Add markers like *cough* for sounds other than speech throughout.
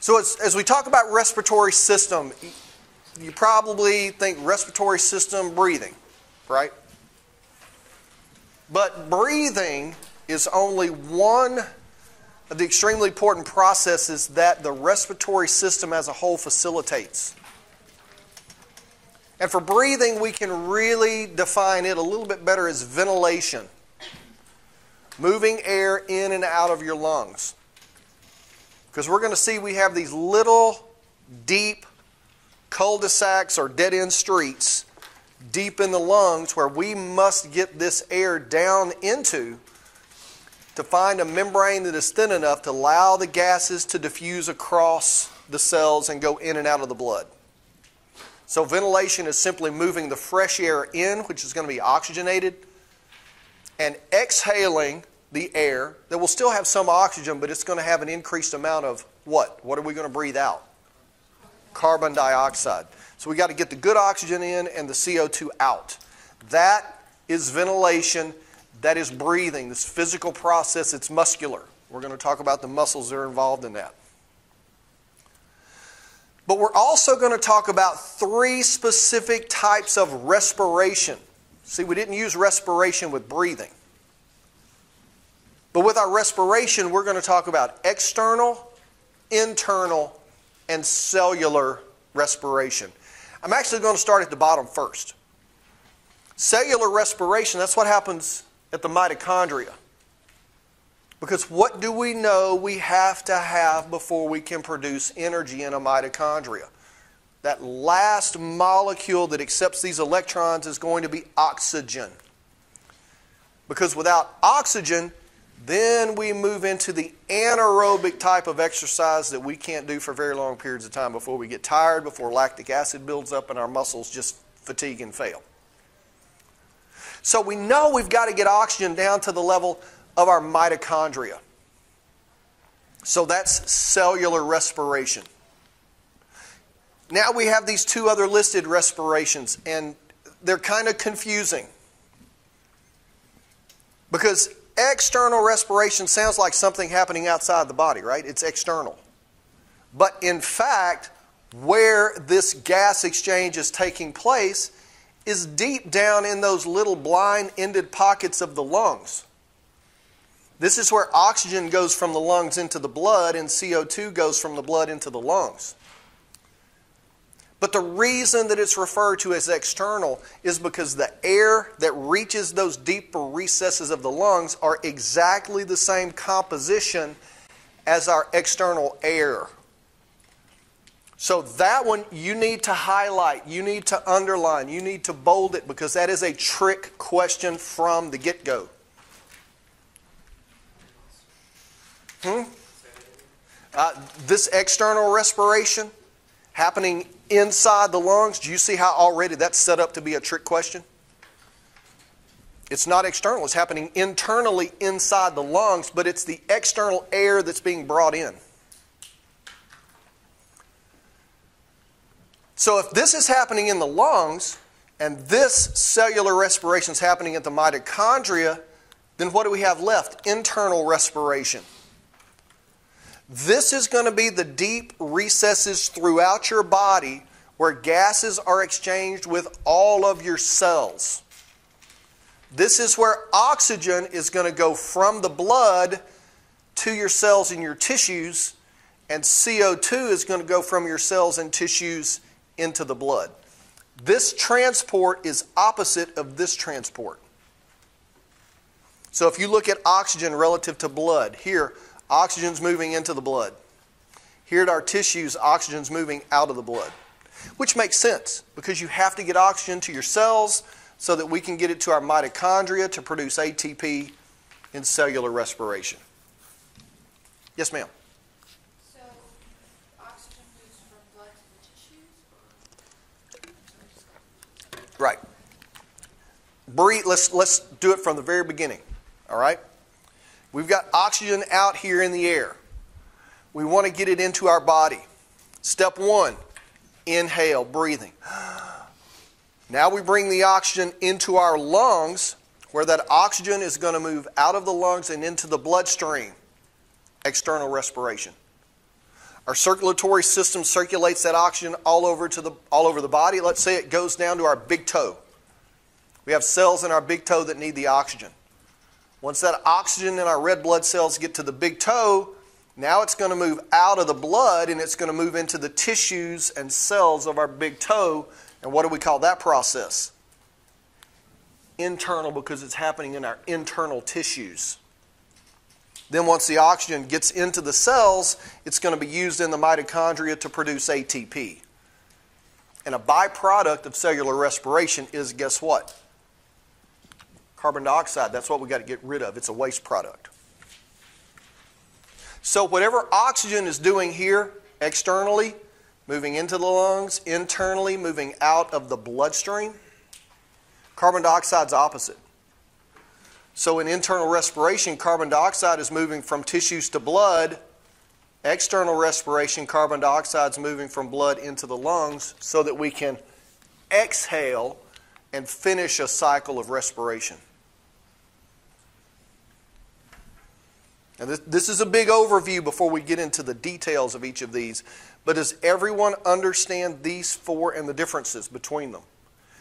So as, as we talk about respiratory system, you probably think respiratory system breathing, right? But breathing is only one of the extremely important processes that the respiratory system as a whole facilitates. And for breathing, we can really define it a little bit better as ventilation moving air in and out of your lungs. Because we're going to see we have these little, deep cul de sacs or dead end streets deep in the lungs where we must get this air down into to find a membrane that is thin enough to allow the gases to diffuse across the cells and go in and out of the blood. So, ventilation is simply moving the fresh air in, which is going to be oxygenated, and exhaling the air that will still have some oxygen, but it's going to have an increased amount of what? What are we going to breathe out? Carbon dioxide. So we got to get the good oxygen in and the CO2 out. That is ventilation. That is breathing. This physical process, it's muscular. We're going to talk about the muscles that are involved in that. But we're also going to talk about three specific types of respiration. See, we didn't use respiration with breathing. But with our respiration, we're going to talk about external, internal, and cellular respiration. I'm actually going to start at the bottom first. Cellular respiration, that's what happens at the mitochondria. Because what do we know we have to have before we can produce energy in a mitochondria? That last molecule that accepts these electrons is going to be oxygen. Because without oxygen, then we move into the anaerobic type of exercise that we can't do for very long periods of time before we get tired, before lactic acid builds up and our muscles just fatigue and fail. So we know we've got to get oxygen down to the level of our mitochondria. So that's cellular respiration. Now we have these two other listed respirations, and they're kind of confusing. Because External respiration sounds like something happening outside the body, right? It's external. But in fact, where this gas exchange is taking place is deep down in those little blind ended pockets of the lungs. This is where oxygen goes from the lungs into the blood and CO2 goes from the blood into the lungs. But the reason that it's referred to as external is because the air that reaches those deeper recesses of the lungs are exactly the same composition as our external air. So that one you need to highlight, you need to underline, you need to bold it because that is a trick question from the get go. Hmm? Uh, this external respiration happening inside the lungs, do you see how already that's set up to be a trick question? It's not external, it's happening internally inside the lungs, but it's the external air that's being brought in. So if this is happening in the lungs and this cellular respiration is happening at the mitochondria, then what do we have left? Internal respiration. This is going to be the deep recesses throughout your body where gases are exchanged with all of your cells. This is where oxygen is going to go from the blood to your cells and your tissues, and CO2 is going to go from your cells and tissues into the blood. This transport is opposite of this transport. So if you look at oxygen relative to blood, here, oxygen's moving into the blood. Here at our tissues, oxygen's moving out of the blood. Which makes sense because you have to get oxygen to your cells so that we can get it to our mitochondria to produce ATP in cellular respiration. Yes, ma'am. So, oxygen moves from blood to the tissues? Right. Breathe, let's, let's do it from the very beginning. All right? We've got oxygen out here in the air. We want to get it into our body. Step one inhale, breathing. *gasps* Now we bring the oxygen into our lungs, where that oxygen is going to move out of the lungs and into the bloodstream. external respiration. Our circulatory system circulates that oxygen all over to the all over the body. Let's say it goes down to our big toe. We have cells in our big toe that need the oxygen. Once that oxygen in our red blood cells get to the big toe, now it's going to move out of the blood and it's going to move into the tissues and cells of our big toe. And what do we call that process? Internal because it's happening in our internal tissues. Then, once the oxygen gets into the cells, it's going to be used in the mitochondria to produce ATP. And a byproduct of cellular respiration is guess what? Carbon dioxide. That's what we got to get rid of. It's a waste product. So, whatever oxygen is doing here externally, moving into the lungs, internally, moving out of the bloodstream, carbon dioxide's opposite. So, in internal respiration, carbon dioxide is moving from tissues to blood. External respiration, carbon dioxide is moving from blood into the lungs so that we can exhale and finish a cycle of respiration. And this, this is a big overview before we get into the details of each of these. But does everyone understand these four and the differences between them?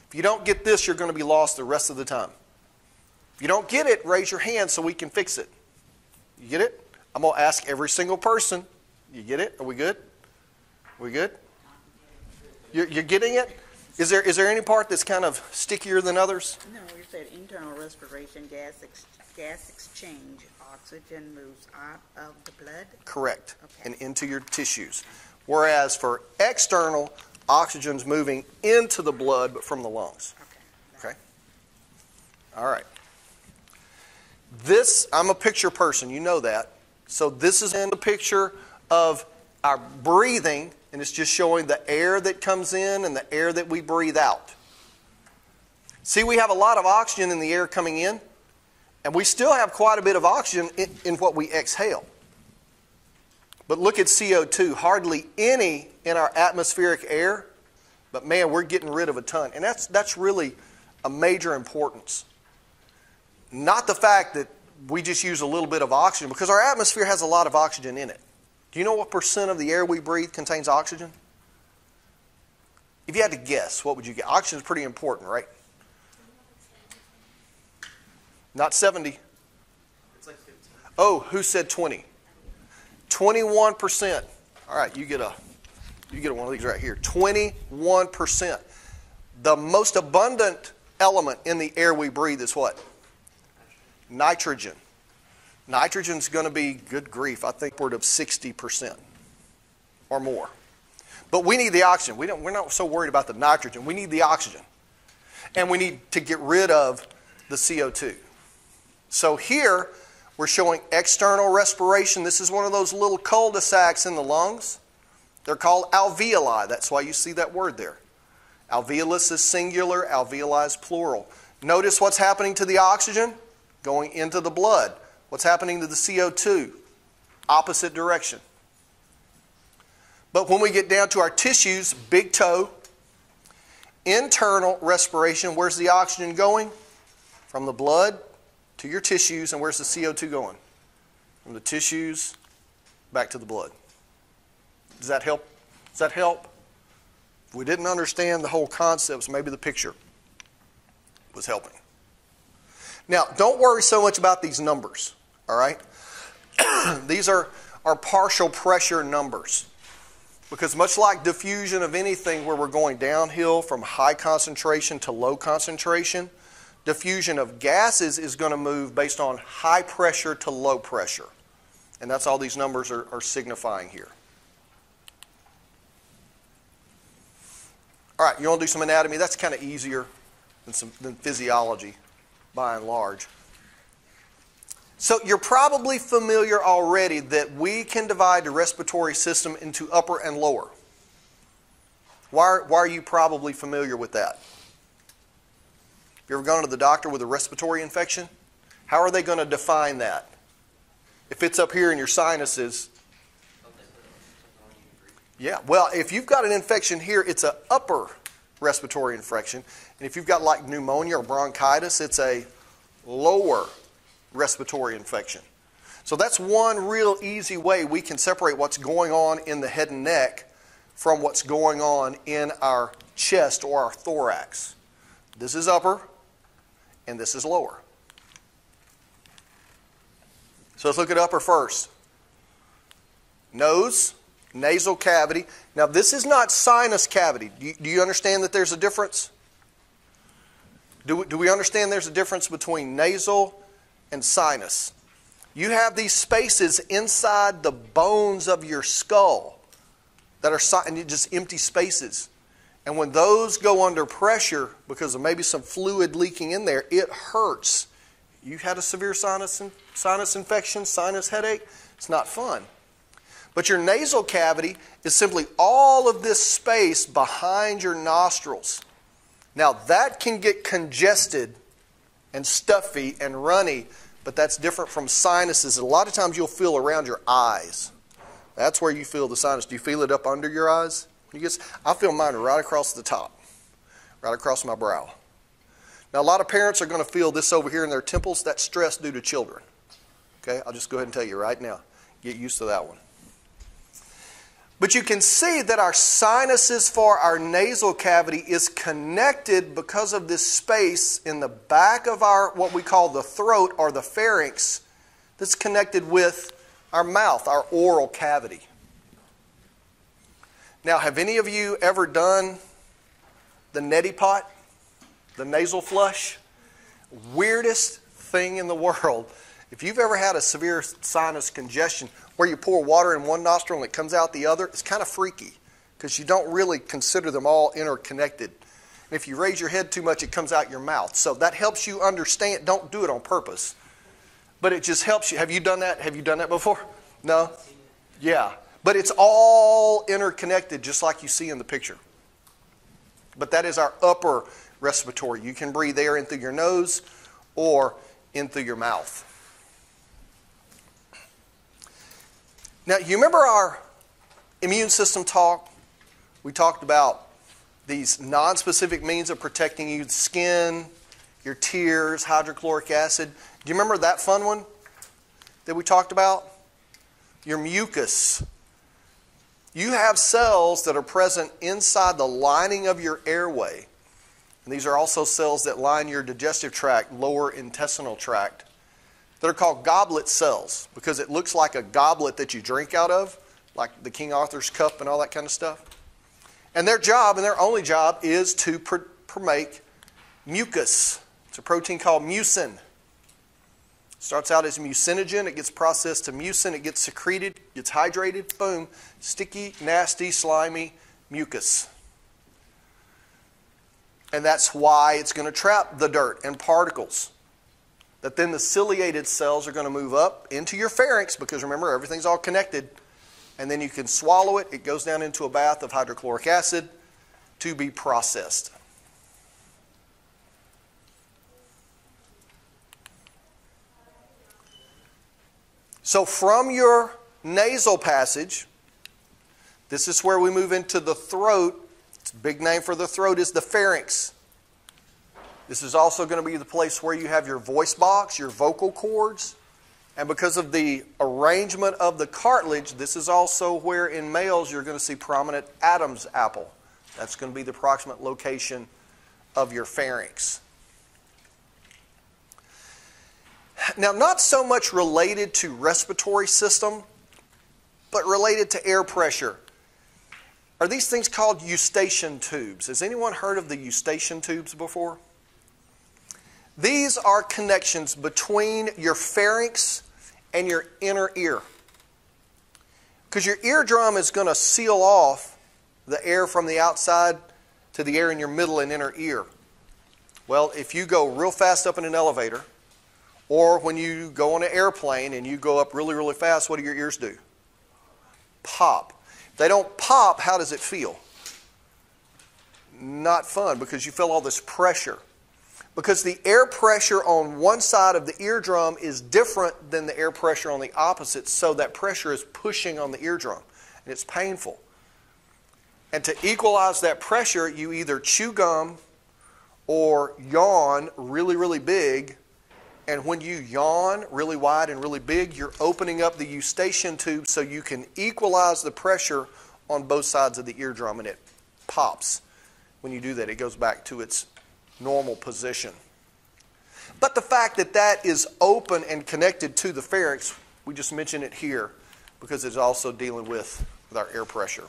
If you don't get this, you're going to be lost the rest of the time. If you don't get it, raise your hand so we can fix it. You get it? I'm going to ask every single person. You get it? Are we good? Are we good? You're, you're getting it? Is there, is there any part that's kind of stickier than others? No, you said internal respiration, gas, ex- gas exchange, oxygen moves out of the blood. Correct. Okay. And into your tissues. Whereas for external, oxygen's moving into the blood but from the lungs. Okay. Okay? All right. This, I'm a picture person, you know that. So this is in the picture of our breathing, and it's just showing the air that comes in and the air that we breathe out. See, we have a lot of oxygen in the air coming in, and we still have quite a bit of oxygen in, in what we exhale. But look at CO2, hardly any in our atmospheric air, but man, we're getting rid of a ton. And that's, that's really a major importance. Not the fact that we just use a little bit of oxygen, because our atmosphere has a lot of oxygen in it. Do you know what percent of the air we breathe contains oxygen? If you had to guess, what would you get? Oxygen is pretty important, right? Not 70. It's like 15. Oh, who said 20? 21%. All right, you get a you get one of these right here. 21%. The most abundant element in the air we breathe is what? Nitrogen. Nitrogen's going to be good grief. I think we're of 60% or more. But we need the oxygen. We don't, we're not so worried about the nitrogen. We need the oxygen. And we need to get rid of the CO2. So here, we're showing external respiration. This is one of those little cul-de-sacs in the lungs. They're called alveoli. That's why you see that word there. Alveolus is singular, alveoli is plural. Notice what's happening to the oxygen? Going into the blood. What's happening to the CO2? Opposite direction. But when we get down to our tissues, big toe, internal respiration, where's the oxygen going? From the blood to your tissues, and where's the CO2 going? From the tissues back to the blood. Does that help? Does that help? If we didn't understand the whole concepts, maybe the picture was helping. Now, don't worry so much about these numbers, all right? *clears throat* these are, are partial pressure numbers. Because much like diffusion of anything where we're going downhill from high concentration to low concentration, diffusion of gases is going to move based on high pressure to low pressure. And that's all these numbers are, are signifying here. All right, you want to do some anatomy? That's kind of easier than, some, than physiology by and large. So you're probably familiar already that we can divide the respiratory system into upper and lower. Why, why are you probably familiar with that? You ever gone to the doctor with a respiratory infection? How are they going to define that? If it's up here in your sinuses, yeah, well, if you've got an infection here, it's an upper respiratory infection. And if you've got like pneumonia or bronchitis, it's a lower respiratory infection. So that's one real easy way we can separate what's going on in the head and neck from what's going on in our chest or our thorax. This is upper, and this is lower. So let's look at upper first. Nose, nasal cavity. Now, this is not sinus cavity. Do you, do you understand that there's a difference? Do we, do we understand there's a difference between nasal and sinus? You have these spaces inside the bones of your skull that are just empty spaces. And when those go under pressure because of maybe some fluid leaking in there, it hurts. You had a severe sinus, sinus infection, sinus headache, it's not fun. But your nasal cavity is simply all of this space behind your nostrils. Now, that can get congested and stuffy and runny, but that's different from sinuses. A lot of times you'll feel around your eyes. That's where you feel the sinus. Do you feel it up under your eyes? You I feel mine right across the top, right across my brow. Now, a lot of parents are going to feel this over here in their temples. That's stress due to children. Okay, I'll just go ahead and tell you right now. Get used to that one. But you can see that our sinuses for our nasal cavity is connected because of this space in the back of our, what we call the throat or the pharynx, that's connected with our mouth, our oral cavity. Now, have any of you ever done the neti pot, the nasal flush? Weirdest thing in the world. If you've ever had a severe sinus congestion where you pour water in one nostril and it comes out the other, it's kind of freaky because you don't really consider them all interconnected. And if you raise your head too much, it comes out your mouth. So that helps you understand. Don't do it on purpose. But it just helps you. Have you done that? Have you done that before? No? Yeah. But it's all interconnected, just like you see in the picture. But that is our upper respiratory. You can breathe air in through your nose or in through your mouth. Now, you remember our immune system talk? We talked about these non specific means of protecting you skin, your tears, hydrochloric acid. Do you remember that fun one that we talked about? Your mucus. You have cells that are present inside the lining of your airway. And these are also cells that line your digestive tract, lower intestinal tract, that are called goblet cells because it looks like a goblet that you drink out of, like the King Arthur's cup and all that kind of stuff. And their job, and their only job, is to pr- make mucus. It's a protein called mucin. Starts out as mucinogen, it gets processed to mucin, it gets secreted, gets hydrated, boom, sticky, nasty, slimy mucus. And that's why it's going to trap the dirt and particles. That then the ciliated cells are going to move up into your pharynx because remember, everything's all connected. And then you can swallow it. It goes down into a bath of hydrochloric acid to be processed. So, from your nasal passage, this is where we move into the throat. Big name for the throat is the pharynx. This is also going to be the place where you have your voice box, your vocal cords. And because of the arrangement of the cartilage, this is also where in males you're going to see prominent Adam's apple. That's going to be the approximate location of your pharynx. Now, not so much related to respiratory system, but related to air pressure. Are these things called eustachian tubes? Has anyone heard of the eustachian tubes before? These are connections between your pharynx and your inner ear. Because your eardrum is going to seal off the air from the outside to the air in your middle and inner ear. Well, if you go real fast up in an elevator, or when you go on an airplane and you go up really, really fast, what do your ears do? Pop. If they don't pop, how does it feel? Not fun because you feel all this pressure. Because the air pressure on one side of the eardrum is different than the air pressure on the opposite, so that pressure is pushing on the eardrum, and it's painful. And to equalize that pressure, you either chew gum or yawn really, really big And when you yawn really wide and really big, you're opening up the eustachian tube so you can equalize the pressure on both sides of the eardrum and it pops. When you do that, it goes back to its normal position. But the fact that that is open and connected to the pharynx, we just mention it here because it's also dealing with, with our air pressure.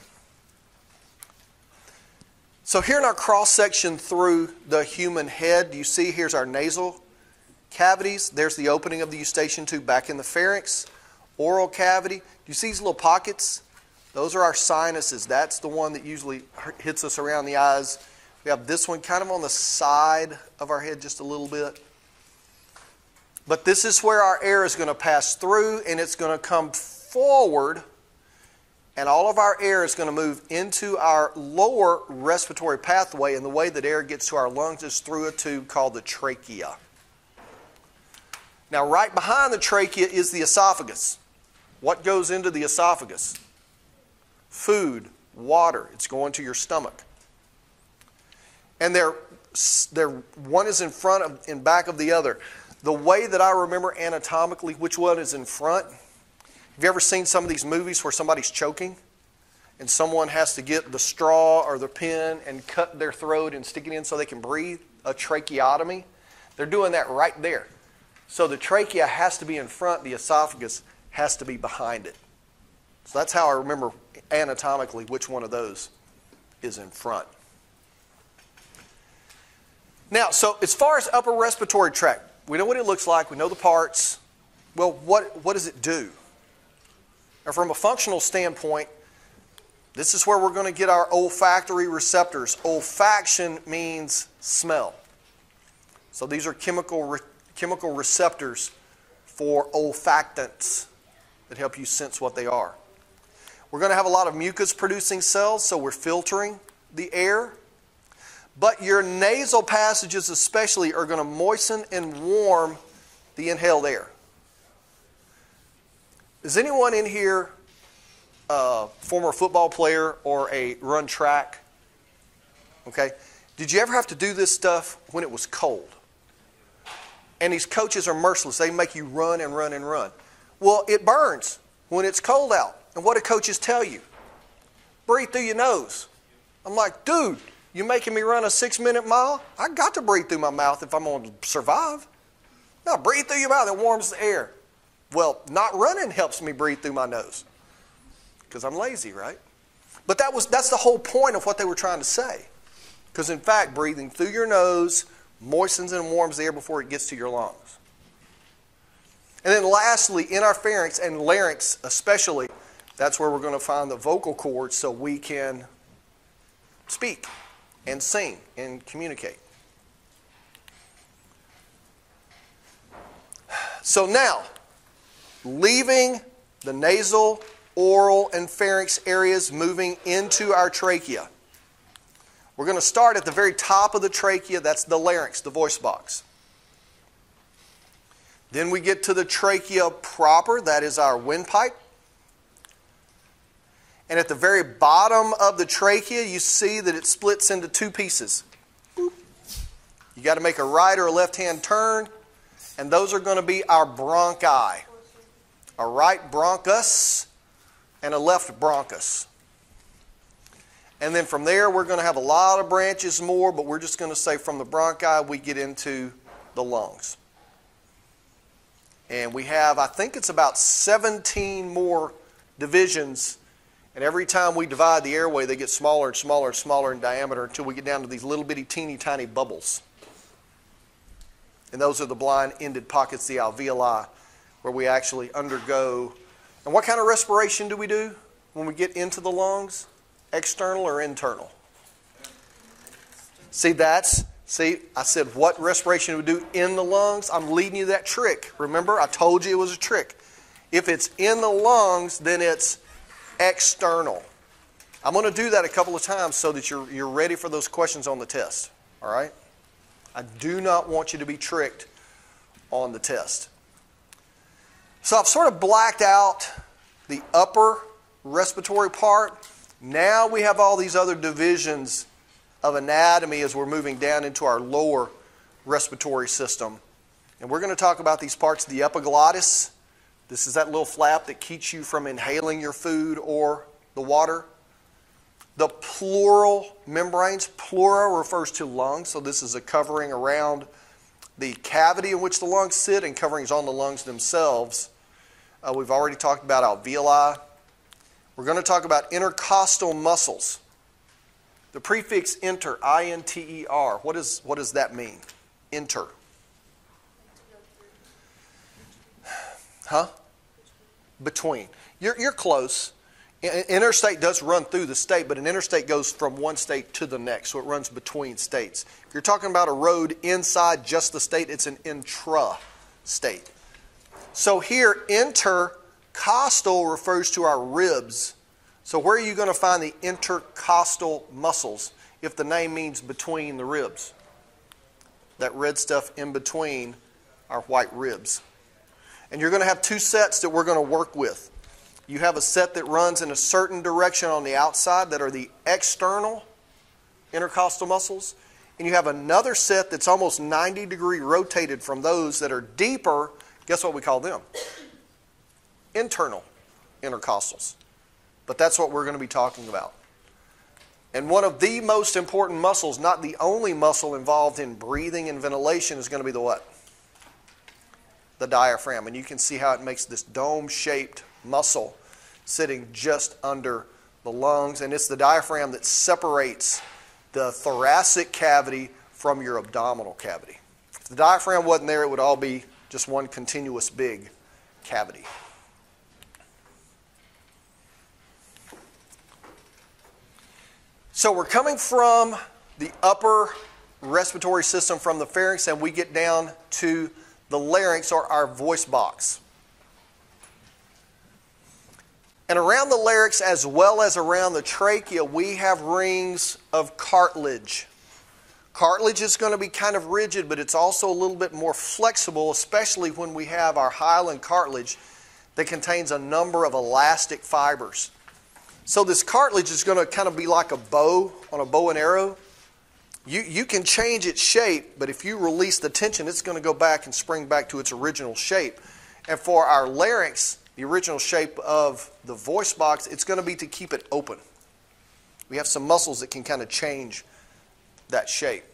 So here in our cross section through the human head, you see here's our nasal cavities. There's the opening of the eustachian tube back in the pharynx. Oral cavity. Do you see these little pockets? Those are our sinuses. That's the one that usually hits us around the eyes. We have this one kind of on the side of our head just a little bit. But this is where our air is going to pass through and it's going to come forward and all of our air is going to move into our lower respiratory pathway, and the way that air gets to our lungs is through a tube called the trachea. Now, right behind the trachea is the esophagus. What goes into the esophagus? Food, water. It's going to your stomach. And they're, they're, one is in front of, in back of the other. The way that I remember anatomically which one is in front have you ever seen some of these movies where somebody's choking and someone has to get the straw or the pin and cut their throat and stick it in so they can breathe? A tracheotomy? They're doing that right there. So the trachea has to be in front, the esophagus has to be behind it. So that's how I remember anatomically which one of those is in front. Now, so as far as upper respiratory tract, we know what it looks like, we know the parts. Well, what, what does it do? And from a functional standpoint, this is where we're going to get our olfactory receptors. Olfaction means smell. So these are chemical, re- chemical receptors for olfactants that help you sense what they are. We're going to have a lot of mucus producing cells, so we're filtering the air. But your nasal passages, especially, are going to moisten and warm the inhaled air. Is anyone in here a former football player or a run track? Okay. Did you ever have to do this stuff when it was cold? And these coaches are merciless. They make you run and run and run. Well, it burns when it's cold out. And what do coaches tell you? Breathe through your nose. I'm like, dude, you making me run a six minute mile? I got to breathe through my mouth if I'm going to survive. No, breathe through your mouth. It warms the air. Well, not running helps me breathe through my nose because I'm lazy, right? But that was, that's the whole point of what they were trying to say. Because, in fact, breathing through your nose moistens and warms the air before it gets to your lungs. And then, lastly, in our pharynx and larynx, especially, that's where we're going to find the vocal cords so we can speak and sing and communicate. So, now, leaving the nasal, oral, and pharynx areas, moving into our trachea. We're going to start at the very top of the trachea, that's the larynx, the voice box. Then we get to the trachea proper, that is our windpipe. And at the very bottom of the trachea, you see that it splits into two pieces. You got to make a right or a left hand turn, and those are going to be our bronchi a right bronchus and a left bronchus. And then from there, we're going to have a lot of branches more, but we're just going to say from the bronchi, we get into the lungs. And we have, I think it's about 17 more divisions. And every time we divide the airway, they get smaller and smaller and smaller in diameter until we get down to these little bitty, teeny tiny bubbles. And those are the blind ended pockets, the alveoli where we actually undergo. And what kind of respiration do we do when we get into the lungs? External or internal? See, that's, see, I said what respiration would do in the lungs. I'm leading you that trick. Remember, I told you it was a trick. If it's in the lungs, then it's external. I'm going to do that a couple of times so that you're, you're ready for those questions on the test. All right? I do not want you to be tricked on the test. So I've sort of blacked out the upper respiratory part. Now we have all these other divisions of anatomy as we're moving down into our lower respiratory system And we're going to talk about these parts of the epiglottis. This is that little flap that keeps you from inhaling your food or the water. The pleural membranes, pleura refers to lungs, so this is a covering around the cavity in which the lungs sit and coverings on the lungs themselves. Uh, we've already talked about alveoli. We're going to talk about intercostal muscles. The prefix inter, I N T E R, what, is, what does that mean? Inter. Huh? Between. You're, you're close. Interstate does run through the state, but an interstate goes from one state to the next, so it runs between states. If you're talking about a road inside just the state, it's an intra state. So here, intercostal refers to our ribs. So where are you going to find the intercostal muscles if the name means between the ribs? That red stuff in between our white ribs. And you're going to have two sets that we're going to work with. You have a set that runs in a certain direction on the outside that are the external intercostal muscles. And you have another set that's almost 90 degree rotated from those that are deeper. Guess what we call them? Internal intercostals. But that's what we're going to be talking about. And one of the most important muscles, not the only muscle involved in breathing and ventilation, is going to be the what? The diaphragm. And you can see how it makes this dome shaped muscle sitting just under the lungs, and it's the diaphragm that separates the thoracic cavity from your abdominal cavity. If the diaphragm wasn't there, it would all be just one continuous big cavity. So we're coming from the upper respiratory system from the pharynx, and we get down to the larynx or our voice box. And around the larynx, as well as around the trachea, we have rings of cartilage. Cartilage is going to be kind of rigid, but it's also a little bit more flexible, especially when we have our hyaline cartilage that contains a number of elastic fibers. So, this cartilage is going to kind of be like a bow on a bow and arrow. You, you can change its shape, but if you release the tension, it's going to go back and spring back to its original shape. And for our larynx, the original shape of the voice box, it's going to be to keep it open. We have some muscles that can kind of change that shape.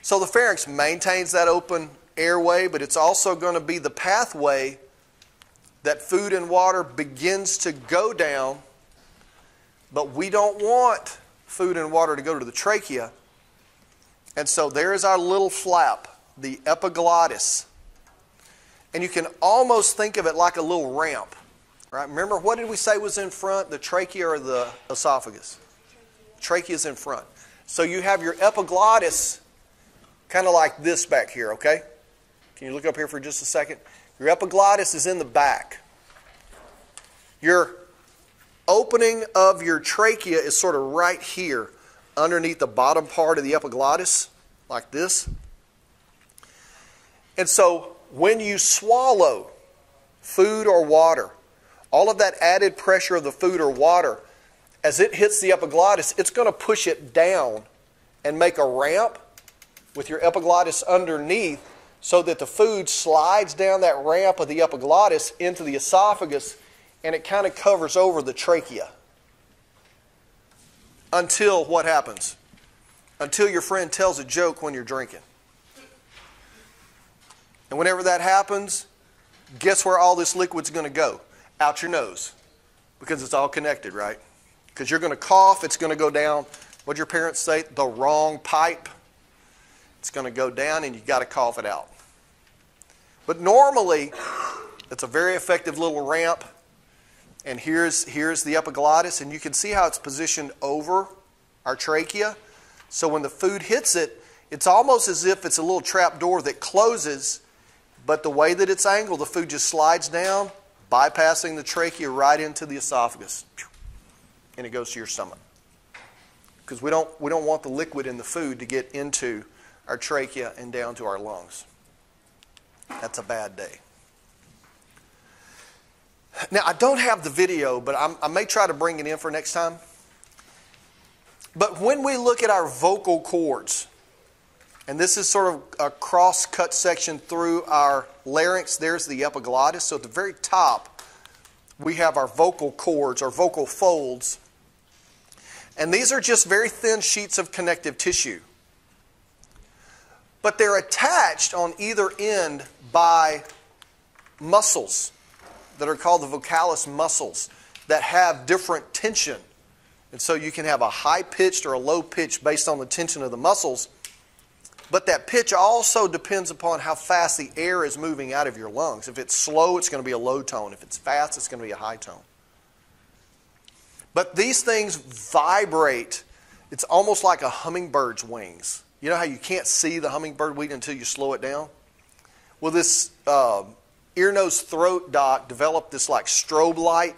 So the pharynx maintains that open airway, but it's also going to be the pathway that food and water begins to go down. But we don't want food and water to go to the trachea. And so there is our little flap, the epiglottis. And you can almost think of it like a little ramp. Right? Remember, what did we say was in front? The trachea or the esophagus? Trachea is in front. So you have your epiglottis kind of like this back here, okay? Can you look up here for just a second? Your epiglottis is in the back. Your opening of your trachea is sort of right here underneath the bottom part of the epiglottis, like this. And so when you swallow food or water, all of that added pressure of the food or water, as it hits the epiglottis, it's going to push it down and make a ramp with your epiglottis underneath so that the food slides down that ramp of the epiglottis into the esophagus and it kind of covers over the trachea. Until what happens? Until your friend tells a joke when you're drinking. And whenever that happens, guess where all this liquid's going to go? Out your nose. Because it's all connected, right? Because you're going to cough, it's going to go down. What'd your parents say? The wrong pipe. It's going to go down and you've got to cough it out. But normally, it's a very effective little ramp. And here's, here's the epiglottis, and you can see how it's positioned over our trachea. So when the food hits it, it's almost as if it's a little trap door that closes but the way that it's angled, the food just slides down, bypassing the trachea right into the esophagus. And it goes to your stomach. Because we don't, we don't want the liquid in the food to get into our trachea and down to our lungs. That's a bad day. Now, I don't have the video, but I'm, i may try to bring it in for next time. But when we look at our vocal cords, And this is sort of a cross cut section through our larynx. There's the epiglottis. So at the very top, we have our vocal cords or vocal folds. And these are just very thin sheets of connective tissue. But they're attached on either end by muscles that are called the vocalis muscles that have different tension. And so you can have a high pitched or a low pitch based on the tension of the muscles. But that pitch also depends upon how fast the air is moving out of your lungs. If it's slow, it's going to be a low tone. If it's fast, it's going to be a high tone. But these things vibrate. It's almost like a hummingbird's wings. You know how you can't see the hummingbird wing until you slow it down? Well, this uh, ear, nose, throat doc developed this like strobe light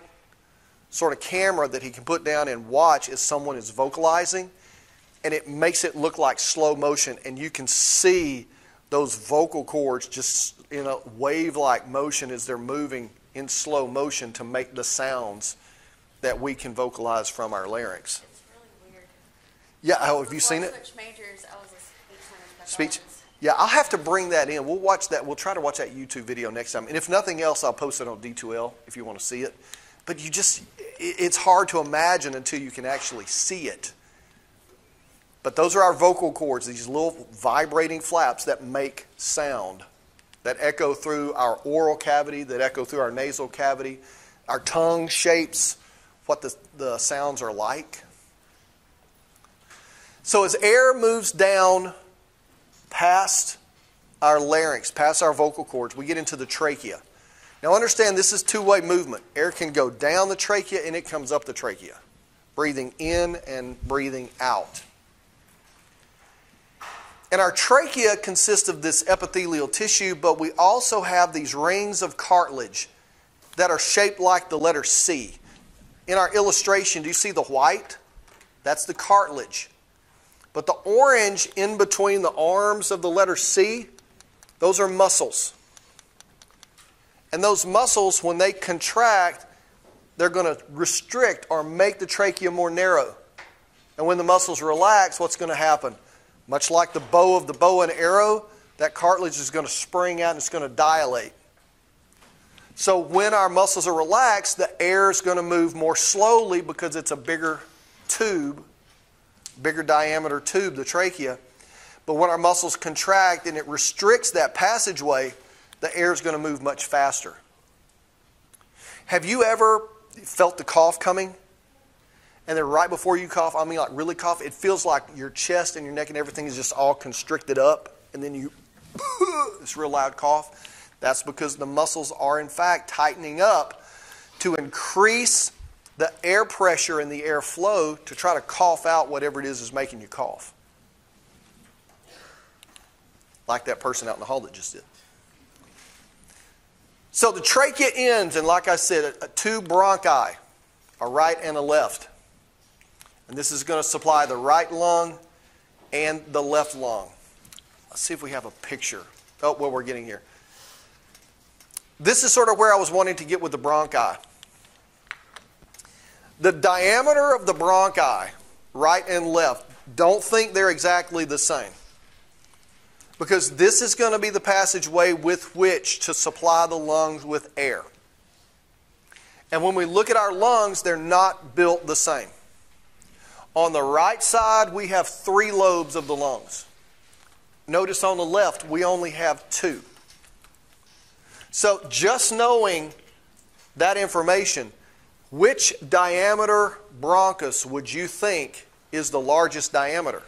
sort of camera that he can put down and watch as someone is vocalizing and it makes it look like slow motion, and you can see those vocal cords just in a wave like motion as they're moving in slow motion to make the sounds that we can vocalize from our larynx. It's really weird. Yeah, oh, have you Before seen it? majors, I was a speech language Speech? pathologist. Yeah, I'll have to bring that in. We'll watch that. We'll try to watch that YouTube video next time. And if nothing else, I'll post it on D2L if you want to see it. But you just, it's hard to imagine until you can actually see it. But those are our vocal cords, these little vibrating flaps that make sound, that echo through our oral cavity, that echo through our nasal cavity. Our tongue shapes what the, the sounds are like. So as air moves down past our larynx, past our vocal cords, we get into the trachea. Now understand this is two-way movement. Air can go down the trachea and it comes up the trachea, breathing in and breathing out. And our trachea consists of this epithelial tissue, but we also have these rings of cartilage that are shaped like the letter C. In our illustration, do you see the white? That's the cartilage. But the orange in between the arms of the letter C, those are muscles. And those muscles, when they contract, they're going to restrict or make the trachea more narrow. And when the muscles relax, what's going to happen? Much like the bow of the bow and arrow, that cartilage is going to spring out and it's going to dilate. So when our muscles are relaxed, the air is going to move more slowly because it's a bigger tube, bigger diameter tube, the trachea. But when our muscles contract and it restricts that passageway, the air is going to move much faster. Have you ever felt the cough coming? And then right before you cough, I mean like really cough, it feels like your chest and your neck and everything is just all constricted up, and then you *laughs* this real loud cough. That's because the muscles are in fact tightening up to increase the air pressure and the air flow to try to cough out whatever it is is making you cough. Like that person out in the hall that just did. So the trachea ends, and like I said, a, a two bronchi, a right and a left. And this is going to supply the right lung and the left lung. Let's see if we have a picture. Oh, well, we're getting here. This is sort of where I was wanting to get with the bronchi. The diameter of the bronchi, right and left, don't think they're exactly the same. Because this is going to be the passageway with which to supply the lungs with air. And when we look at our lungs, they're not built the same. On the right side, we have three lobes of the lungs. Notice on the left, we only have two. So just knowing that information, which diameter bronchus would you think is the largest diameter?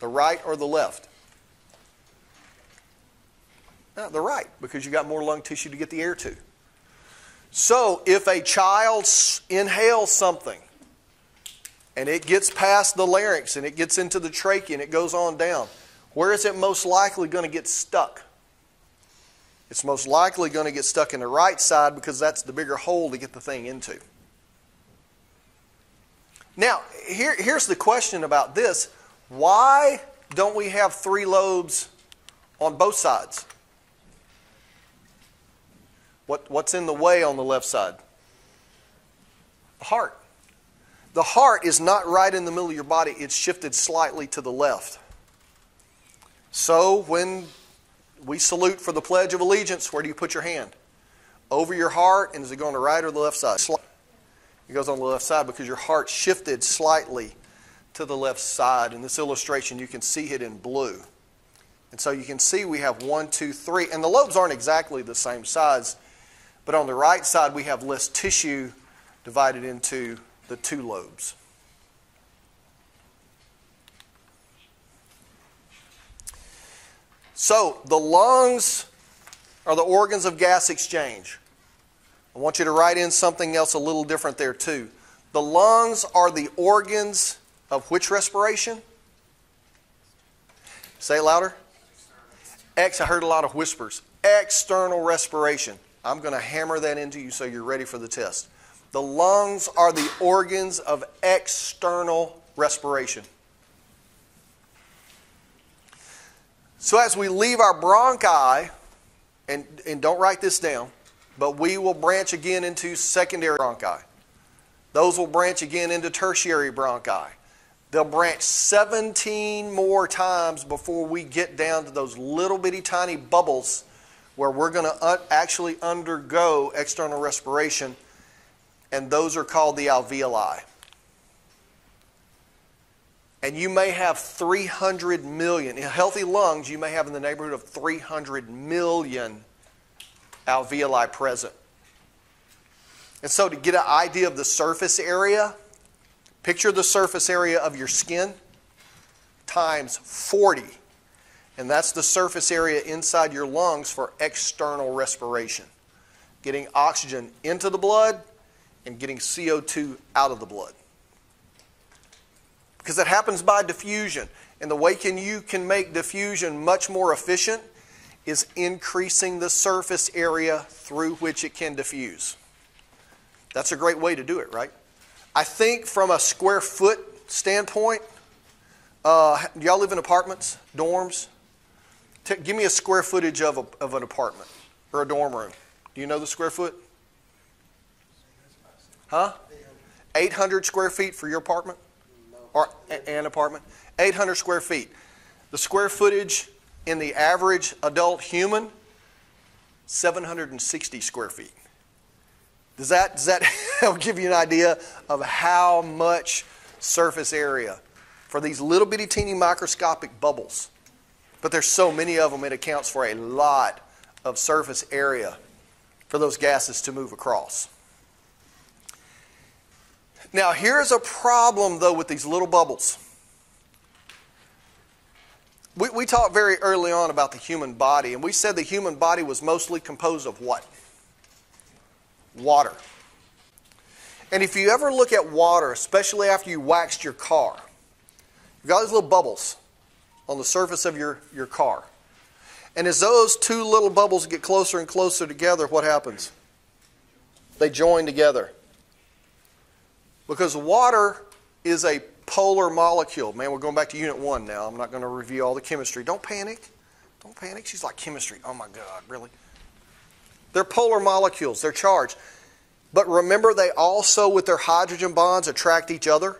The right or the left? No, the right, because you got more lung tissue to get the air to. So if a child inhales something and it gets past the larynx and it gets into the trachea and it goes on down, where is it most likely going to get stuck? It's most likely going to get stuck in the right side because that's the bigger hole to get the thing into. Now, here, here's the question about this why don't we have three lobes on both sides? What, what's in the way on the left side? The heart. The heart is not right in the middle of your body, it's shifted slightly to the left. So when we salute for the Pledge of Allegiance, where do you put your hand? Over your heart, and is it going to the right or the left side? It goes on the left side because your heart shifted slightly to the left side. In this illustration, you can see it in blue. And so you can see we have one, two, three. And the lobes aren't exactly the same size, but on the right side, we have less tissue divided into the two lobes. So the lungs are the organs of gas exchange. I want you to write in something else a little different there, too. The lungs are the organs of which respiration? Say it louder. X, I heard a lot of whispers. External respiration. I'm going to hammer that into you so you're ready for the test. The lungs are the organs of external respiration. So as we leave our bronchi, and, and don't write this down, but we will branch again into secondary bronchi. Those will branch again into tertiary bronchi. They'll branch 17 more times before we get down to those little bitty tiny bubbles where we're going to un- actually undergo external respiration, and those are called the alveoli. And you may have 300 million. In healthy lungs, you may have in the neighborhood of 300 million alveoli present. And so, to get an idea of the surface area, picture the surface area of your skin times 40. And that's the surface area inside your lungs for external respiration. Getting oxygen into the blood and getting CO2 out of the blood. Because it happens by diffusion. And the way can you can make diffusion much more efficient is increasing the surface area through which it can diffuse. That's a great way to do it, right? I think from a square foot standpoint, uh, y'all live in apartments, dorms? T- give me a square footage of, a, of an apartment or a dorm room. Do you know the square foot? Huh? 800 square feet for your apartment? Or an apartment? 800 square feet. The square footage in the average adult human, 760 square feet. Does that, does that *laughs* give you an idea of how much surface area for these little bitty teeny microscopic bubbles? But there's so many of them, it accounts for a lot of surface area for those gases to move across. Now, here's a problem, though, with these little bubbles. We, we talked very early on about the human body, and we said the human body was mostly composed of what? Water. And if you ever look at water, especially after you waxed your car, you've got these little bubbles on the surface of your, your car. And as those two little bubbles get closer and closer together, what happens? They join together. Because water is a polar molecule. Man, we're going back to Unit 1 now. I'm not going to review all the chemistry. Don't panic. Don't panic. She's like, chemistry. Oh my God, really? They're polar molecules, they're charged. But remember, they also, with their hydrogen bonds, attract each other?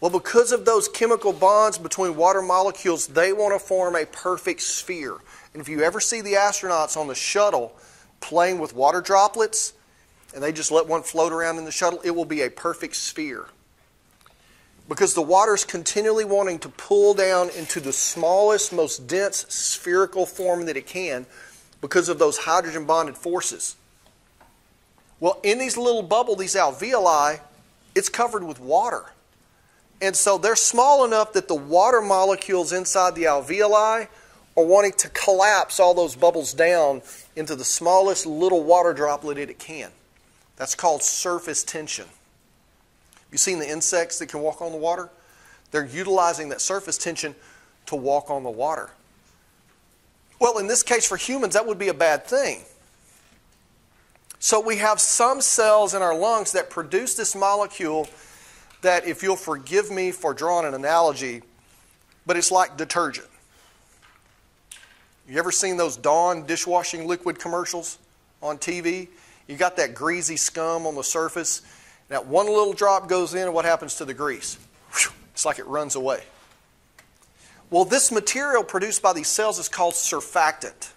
Well, because of those chemical bonds between water molecules, they want to form a perfect sphere. And if you ever see the astronauts on the shuttle playing with water droplets, and they just let one float around in the shuttle, it will be a perfect sphere because the water is continually wanting to pull down into the smallest, most dense spherical form that it can because of those hydrogen bonded forces. Well, in these little bubble, these alveoli, it's covered with water. And so they're small enough that the water molecules inside the alveoli are wanting to collapse all those bubbles down into the smallest little water droplet it can. That's called surface tension. You seen the insects that can walk on the water? They're utilizing that surface tension to walk on the water. Well, in this case, for humans, that would be a bad thing. So we have some cells in our lungs that produce this molecule that, if you'll forgive me for drawing an analogy, but it's like detergent. You ever seen those Dawn dishwashing liquid commercials on TV? You got that greasy scum on the surface now, one little drop goes in, and what happens to the grease? It's like it runs away. Well, this material produced by these cells is called surfactant.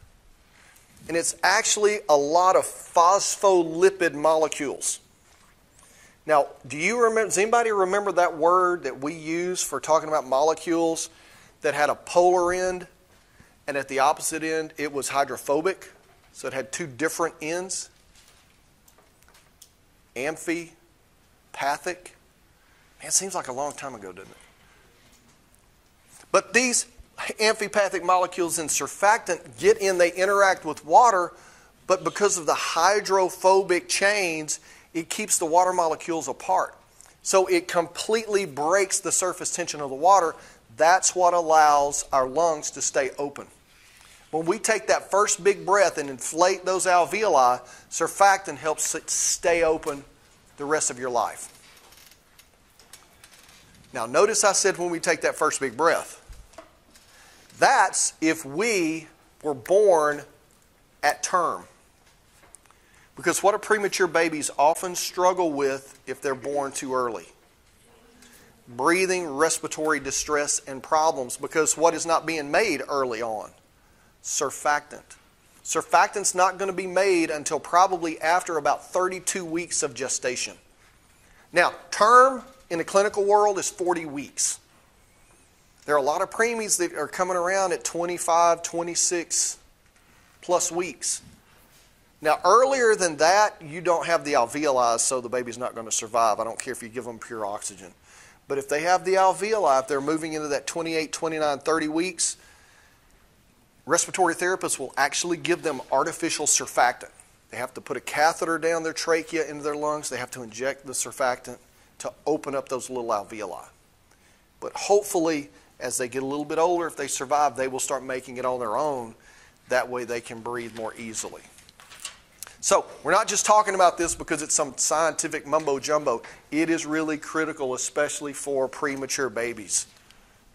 And it's actually a lot of phospholipid molecules. Now, do you remember, does anybody remember that word that we use for talking about molecules that had a polar end and at the opposite end it was hydrophobic? So it had two different ends? Amphipathic? Man, it seems like a long time ago, doesn't it? But these amphipathic molecules in surfactant get in, they interact with water, but because of the hydrophobic chains, it keeps the water molecules apart. So it completely breaks the surface tension of the water. That's what allows our lungs to stay open. When we take that first big breath and inflate those alveoli, surfactant helps it stay open the rest of your life. Now, notice I said when we take that first big breath. That's if we were born at term. Because what do premature babies often struggle with if they're born too early? Breathing, respiratory distress, and problems because what is not being made early on? Surfactant. Surfactant's not going to be made until probably after about 32 weeks of gestation. Now, term in the clinical world is 40 weeks. There are a lot of preemies that are coming around at 25, 26 plus weeks. Now, earlier than that, you don't have the alveoli, so the baby's not going to survive. I don't care if you give them pure oxygen. But if they have the alveoli, if they're moving into that 28, 29, 30 weeks, respiratory therapists will actually give them artificial surfactant. They have to put a catheter down their trachea into their lungs. They have to inject the surfactant to open up those little alveoli. But hopefully, as they get a little bit older, if they survive, they will start making it on their own. That way they can breathe more easily. So, we're not just talking about this because it's some scientific mumbo jumbo. It is really critical, especially for premature babies.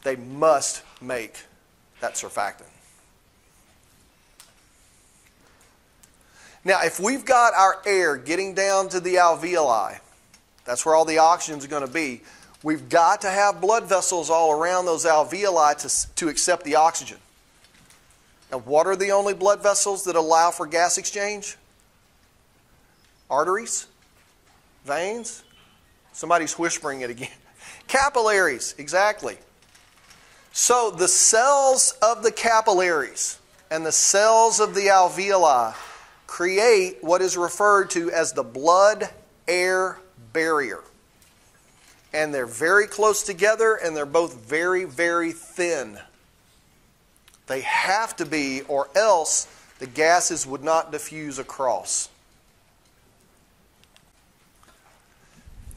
They must make that surfactant. Now, if we've got our air getting down to the alveoli, that's where all the oxygen is going to be. We've got to have blood vessels all around those alveoli to, to accept the oxygen. Now, what are the only blood vessels that allow for gas exchange? Arteries? Veins? Somebody's whispering it again. *laughs* Capillaries, exactly. So the cells of the capillaries and the cells of the alveoli create what is referred to as the blood air barrier. And they're very close together and they're both very, very thin. They have to be, or else the gases would not diffuse across.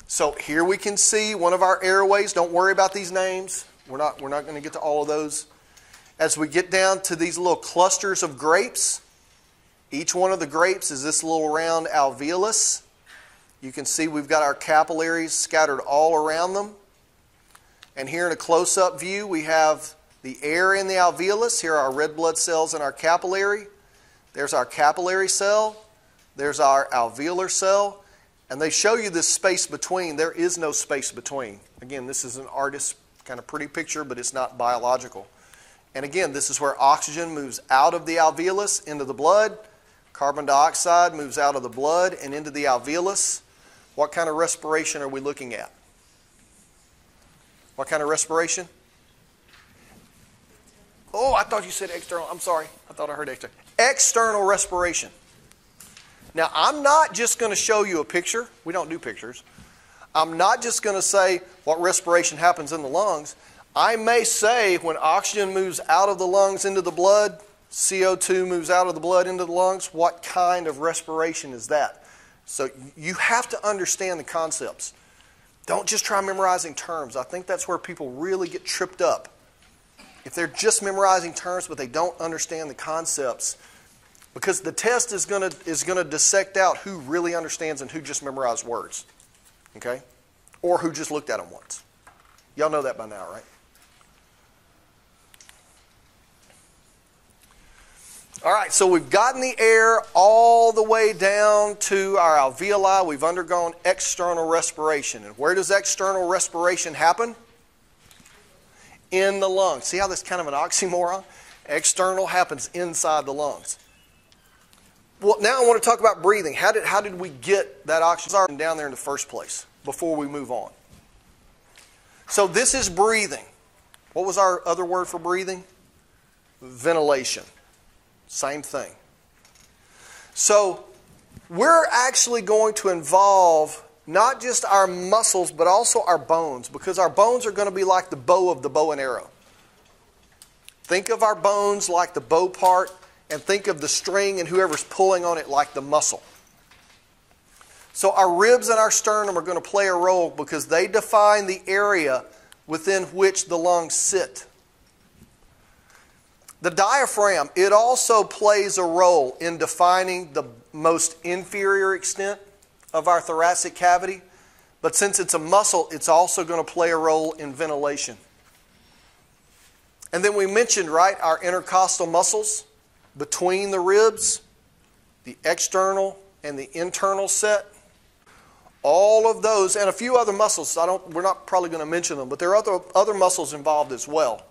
So here we can see one of our airways. Don't worry about these names. We're not, we're not going to get to all of those. As we get down to these little clusters of grapes, each one of the grapes is this little round alveolus. You can see we've got our capillaries scattered all around them. And here in a close up view, we have the air in the alveolus. Here are our red blood cells in our capillary. There's our capillary cell. There's our alveolar cell. And they show you this space between. There is no space between. Again, this is an artist's kind of pretty picture, but it's not biological. And again, this is where oxygen moves out of the alveolus into the blood. Carbon dioxide moves out of the blood and into the alveolus. What kind of respiration are we looking at? What kind of respiration? Oh, I thought you said external. I'm sorry. I thought I heard external. External respiration. Now, I'm not just going to show you a picture. We don't do pictures. I'm not just going to say what respiration happens in the lungs. I may say when oxygen moves out of the lungs into the blood, CO2 moves out of the blood into the lungs, what kind of respiration is that? So you have to understand the concepts. Don't just try memorizing terms. I think that's where people really get tripped up. If they're just memorizing terms but they don't understand the concepts, because the test is going to is going to dissect out who really understands and who just memorized words. Okay? Or who just looked at them once. Y'all know that by now, right? All right, so we've gotten the air all the way down to our alveoli. We've undergone external respiration. And where does external respiration happen? in the lungs. See how that's kind of an oxymoron? External happens inside the lungs. Well, now I want to talk about breathing. How did, how did we get that oxygen down there in the first place before we move on? So, this is breathing. What was our other word for breathing? Ventilation. Same thing. So, we're actually going to involve not just our muscles, but also our bones, because our bones are going to be like the bow of the bow and arrow. Think of our bones like the bow part, and think of the string and whoever's pulling on it like the muscle. So, our ribs and our sternum are going to play a role because they define the area within which the lungs sit. The diaphragm, it also plays a role in defining the most inferior extent of our thoracic cavity, but since it's a muscle, it's also going to play a role in ventilation. And then we mentioned, right, our intercostal muscles between the ribs, the external and the internal set. All of those, and a few other muscles. I don't, we're not probably going to mention them, but there are other, other muscles involved as well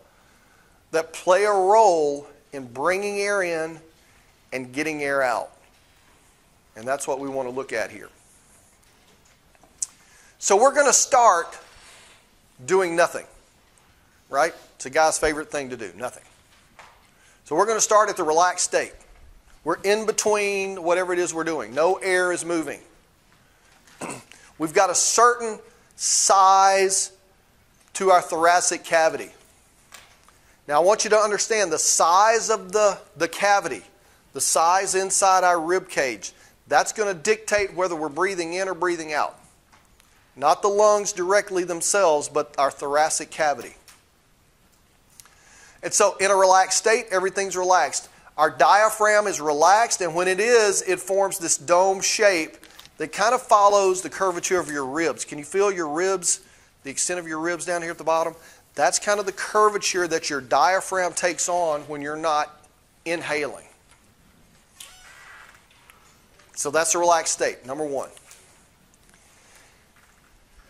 that play a role in bringing air in and getting air out. And that's what we want to look at here. So we're going to start doing nothing, right? It's a guy's favorite thing to do, nothing. So we're going to start at the relaxed state. We're in between whatever it is we're doing. No air is moving. *clears throat* We've got a certain size to our thoracic cavity. Now, I want you to understand the size of the, the cavity, the size inside our rib cage, that's going to dictate whether we're breathing in or breathing out. Not the lungs directly themselves, but our thoracic cavity. And so, in a relaxed state, everything's relaxed. Our diaphragm is relaxed, and when it is, it forms this dome shape that kind of follows the curvature of your ribs. Can you feel your ribs, the extent of your ribs down here at the bottom? That's kind of the curvature that your diaphragm takes on when you're not inhaling. So that's a relaxed state, number one.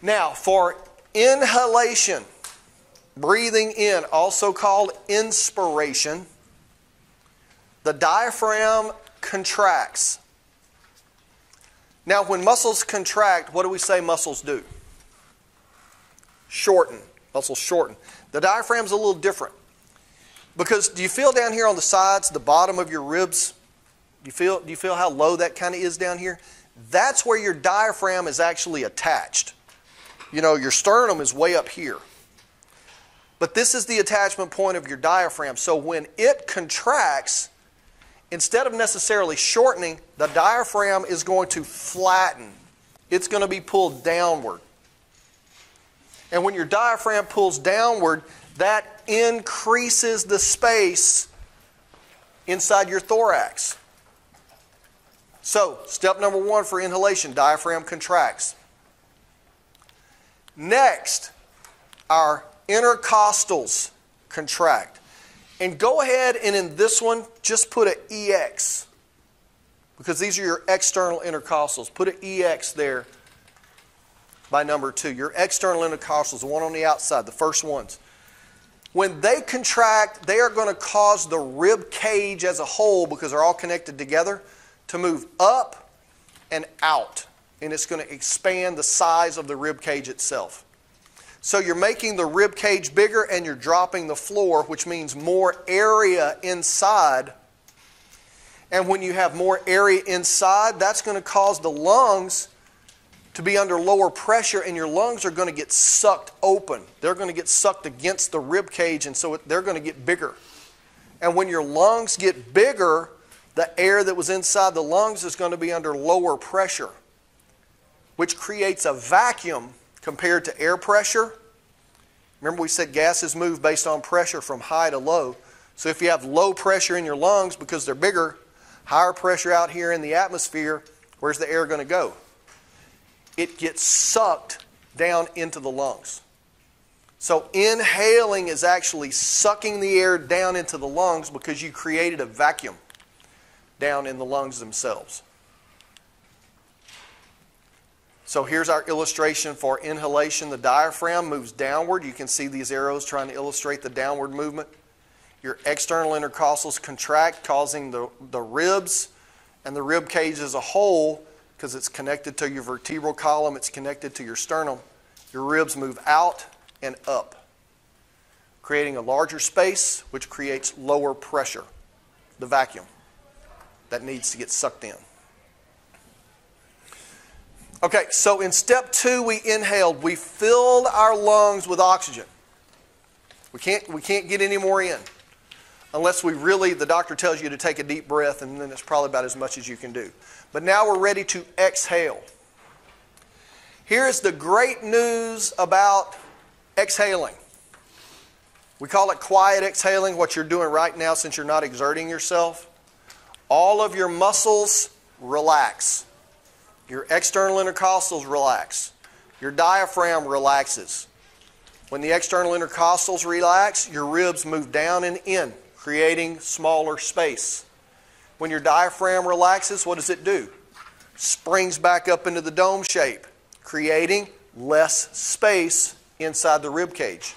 Now, for inhalation, breathing in, also called inspiration, the diaphragm contracts. Now, when muscles contract, what do we say muscles do? Shorten. Muscles shorten. The diaphragm's a little different. Because do you feel down here on the sides, the bottom of your ribs? Do you feel, do you feel how low that kind of is down here? That's where your diaphragm is actually attached you know, your sternum is way up here. But this is the attachment point of your diaphragm. So when it contracts, instead of necessarily shortening, the diaphragm is going to flatten. It's going to be pulled downward. And when your diaphragm pulls downward, that increases the space inside your thorax. So, step number one for inhalation diaphragm contracts. Next, our intercostals contract. And go ahead and in this one, just put an EX. Because these are your external intercostals. Put an EX there by number two. Your external intercostals, the one on the outside, the first ones. When they contract, they are going to cause the rib cage as a whole, because they're all connected together, to move up and out and it's going to expand the size of the rib cage itself. So you're making the rib cage bigger and you're dropping the floor, which means more area inside. And when you have more area inside, that's going to cause the lungs to be under lower pressure and your lungs are going to get sucked open. They're going to get sucked against the rib cage and so they're going to get bigger. And when your lungs get bigger, the air that was inside the lungs is going to be under lower pressure which creates a vacuum compared to air pressure. Remember, we said gases move based on pressure from high to low. So if you have low pressure in your lungs because they're bigger, higher pressure out here in the atmosphere, where's the air going to go? It gets sucked down into the lungs. So inhaling is actually sucking the air down into the lungs because you created a vacuum down in the lungs themselves. So here's our illustration for inhalation. The diaphragm moves downward. You can see these arrows trying to illustrate the downward movement. Your external intercostals contract, causing the, the ribs and the rib cage as a whole, because it's connected to your vertebral column, it's connected to your sternum. Your ribs move out and up, creating a larger space, which creates lower pressure, the vacuum that needs to get sucked in. Okay, so in step two, we inhaled. We filled our lungs with oxygen. We can't, we can't get any more in unless we really, the doctor tells you to take a deep breath, and then it's probably about as much as you can do. But now we're ready to exhale. Here's the great news about exhaling. We call it quiet exhaling, what you're doing right now since you're not exerting yourself. All of your muscles relax. Your external intercostals relax. Your diaphragm relaxes. When the external intercostals relax, your ribs move down and in, creating smaller space. When your diaphragm relaxes, what does it do? Springs back up into the dome shape, creating less space inside the rib cage.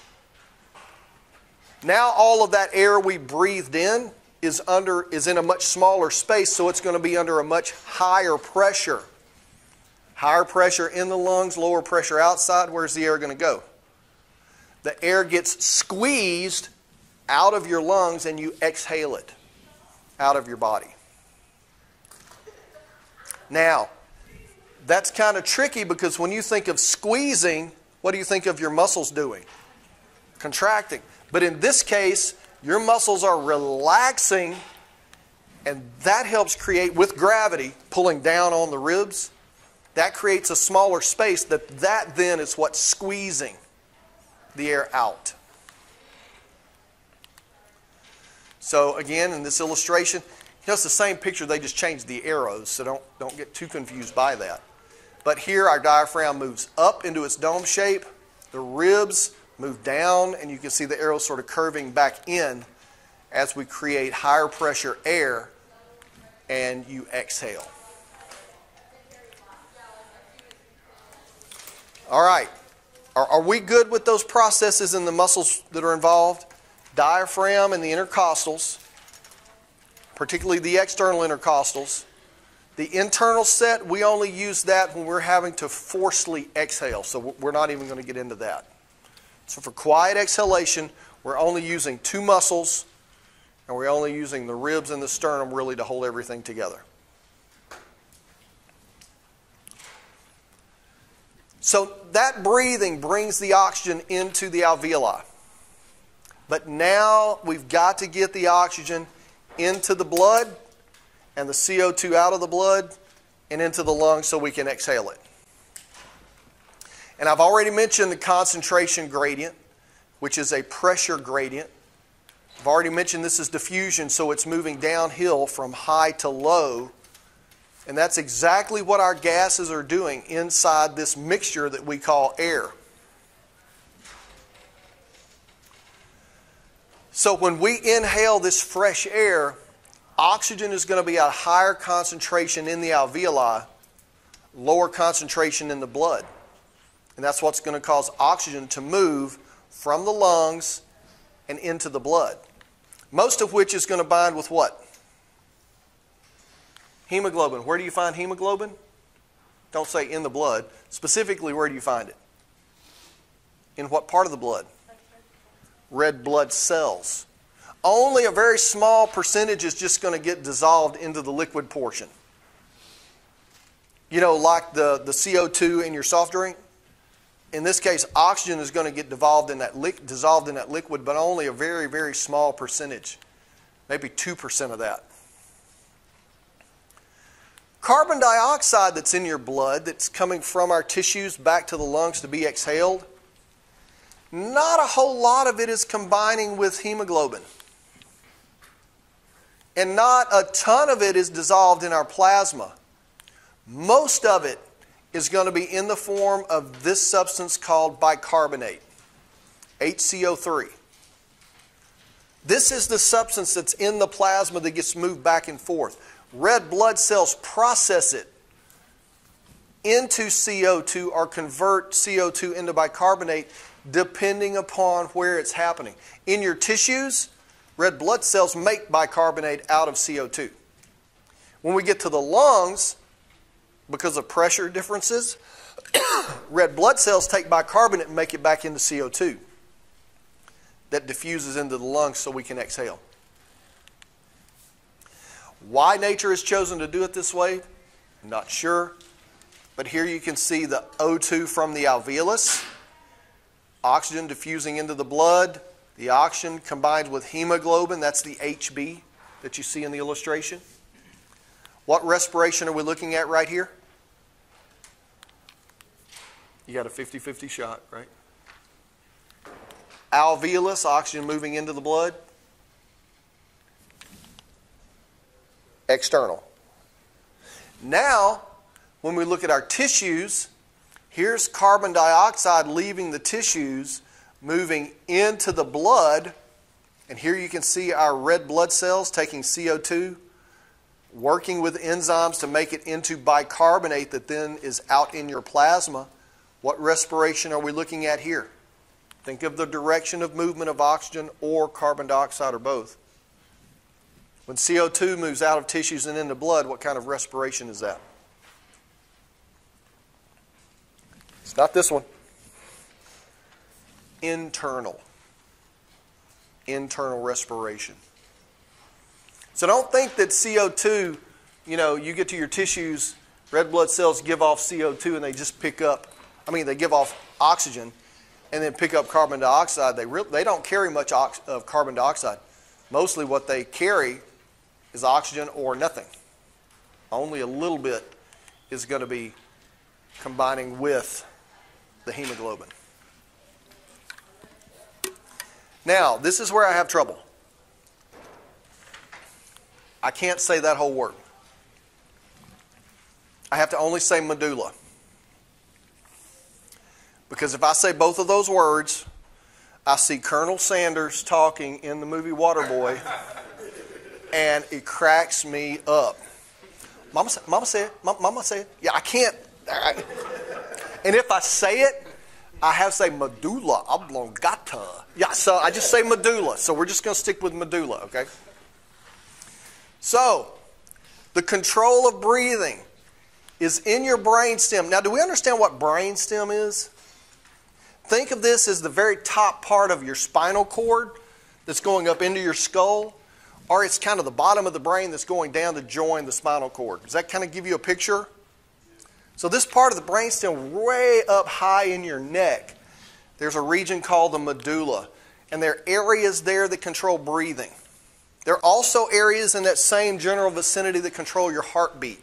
Now all of that air we breathed in is under is in a much smaller space, so it's going to be under a much higher pressure. Higher pressure in the lungs, lower pressure outside. Where's the air going to go? The air gets squeezed out of your lungs and you exhale it out of your body. Now, that's kind of tricky because when you think of squeezing, what do you think of your muscles doing? Contracting. But in this case, your muscles are relaxing, and that helps create, with gravity, pulling down on the ribs. That creates a smaller space that that then is what's squeezing the air out. So again, in this illustration, know, it's the same picture, they just changed the arrows, so don't, don't get too confused by that. But here our diaphragm moves up into its dome shape, the ribs move down, and you can see the arrow sort of curving back in as we create higher pressure air and you exhale. All right. Are, are we good with those processes and the muscles that are involved? Diaphragm and the intercostals, particularly the external intercostals. The internal set, we only use that when we're having to forcefully exhale, so we're not even going to get into that. So for quiet exhalation, we're only using two muscles, and we're only using the ribs and the sternum really to hold everything together. So that breathing brings the oxygen into the alveoli. But now we've got to get the oxygen into the blood and the CO2 out of the blood and into the lungs so we can exhale it. And I've already mentioned the concentration gradient, which is a pressure gradient. I've already mentioned this is diffusion, so it's moving downhill from high to low. And that's exactly what our gases are doing inside this mixture that we call air. So when we inhale this fresh air, oxygen is going to be at a higher concentration in the alveoli, lower concentration in the blood. And that's what's going to cause oxygen to move from the lungs and into the blood. Most of which is going to bind with what? Hemoglobin. Where do you find hemoglobin? Don't say in the blood. Specifically, where do you find it? In what part of the blood? Red blood cells. Only a very small percentage is just going to get dissolved into the liquid portion. You know, like the, the CO2 in your soft drink? in this case, oxygen is going to get dissolved in that, li- dissolved in that liquid, but only a very, very small percentage, maybe 2% of that. Carbon dioxide that's in your blood, that's coming from our tissues back to the lungs to be exhaled, not a whole lot of it is combining with hemoglobin. And not a ton of it is dissolved in our plasma. Most of it is going to be in the form of this substance called bicarbonate, HCO3. This is the substance that's in the plasma that gets moved back and forth. Red blood cells process it into CO2 or convert CO2 into bicarbonate depending upon where it's happening. In your tissues, red blood cells make bicarbonate out of CO2. When we get to the lungs, because of pressure differences, *coughs* red blood cells take bicarbonate and make it back into CO2 that diffuses into the lungs so we can exhale. Why nature has chosen to do it this way, not sure. But here you can see the O2 from the alveolus, oxygen diffusing into the blood. The oxygen combines with hemoglobin, that's the HB that you see in the illustration. What respiration are we looking at right here? You got a 50 50 shot, right? Alveolus, oxygen moving into the blood. External. Now, when we look at our tissues, here's carbon dioxide leaving the tissues, moving into the blood. And here you can see our red blood cells taking CO2, working with enzymes to make it into bicarbonate that then is out in your plasma. What respiration are we looking at here? Think of the direction of movement of oxygen or carbon dioxide or both. When CO2 moves out of tissues and into blood, what kind of respiration is that? It's not this one. Internal. Internal respiration. So don't think that CO2, you know, you get to your tissues, red blood cells give off CO2 and they just pick up, I mean, they give off oxygen and then pick up carbon dioxide. They, re- they don't carry much ox- of carbon dioxide. Mostly what they carry is oxygen or nothing. Only a little bit is going to be combining with the hemoglobin. Now, this is where I have trouble. I can't say that whole word. I have to only say medulla. Because if I say both of those words, I see Colonel Sanders talking in the movie Waterboy, and it cracks me up. Mama, Mama said, Mama said, yeah, I can't. And if I say it, I have say medulla oblongata. Yeah, so I just say medulla. So we're just going to stick with medulla, okay? So, the control of breathing is in your brainstem. Now, do we understand what brainstem is? Think of this as the very top part of your spinal cord that's going up into your skull, or it's kind of the bottom of the brain that's going down to join the spinal cord. Does that kind of give you a picture? So, this part of the brainstem, way up high in your neck, there's a region called the medulla, and there are areas there that control breathing. There are also areas in that same general vicinity that control your heartbeat.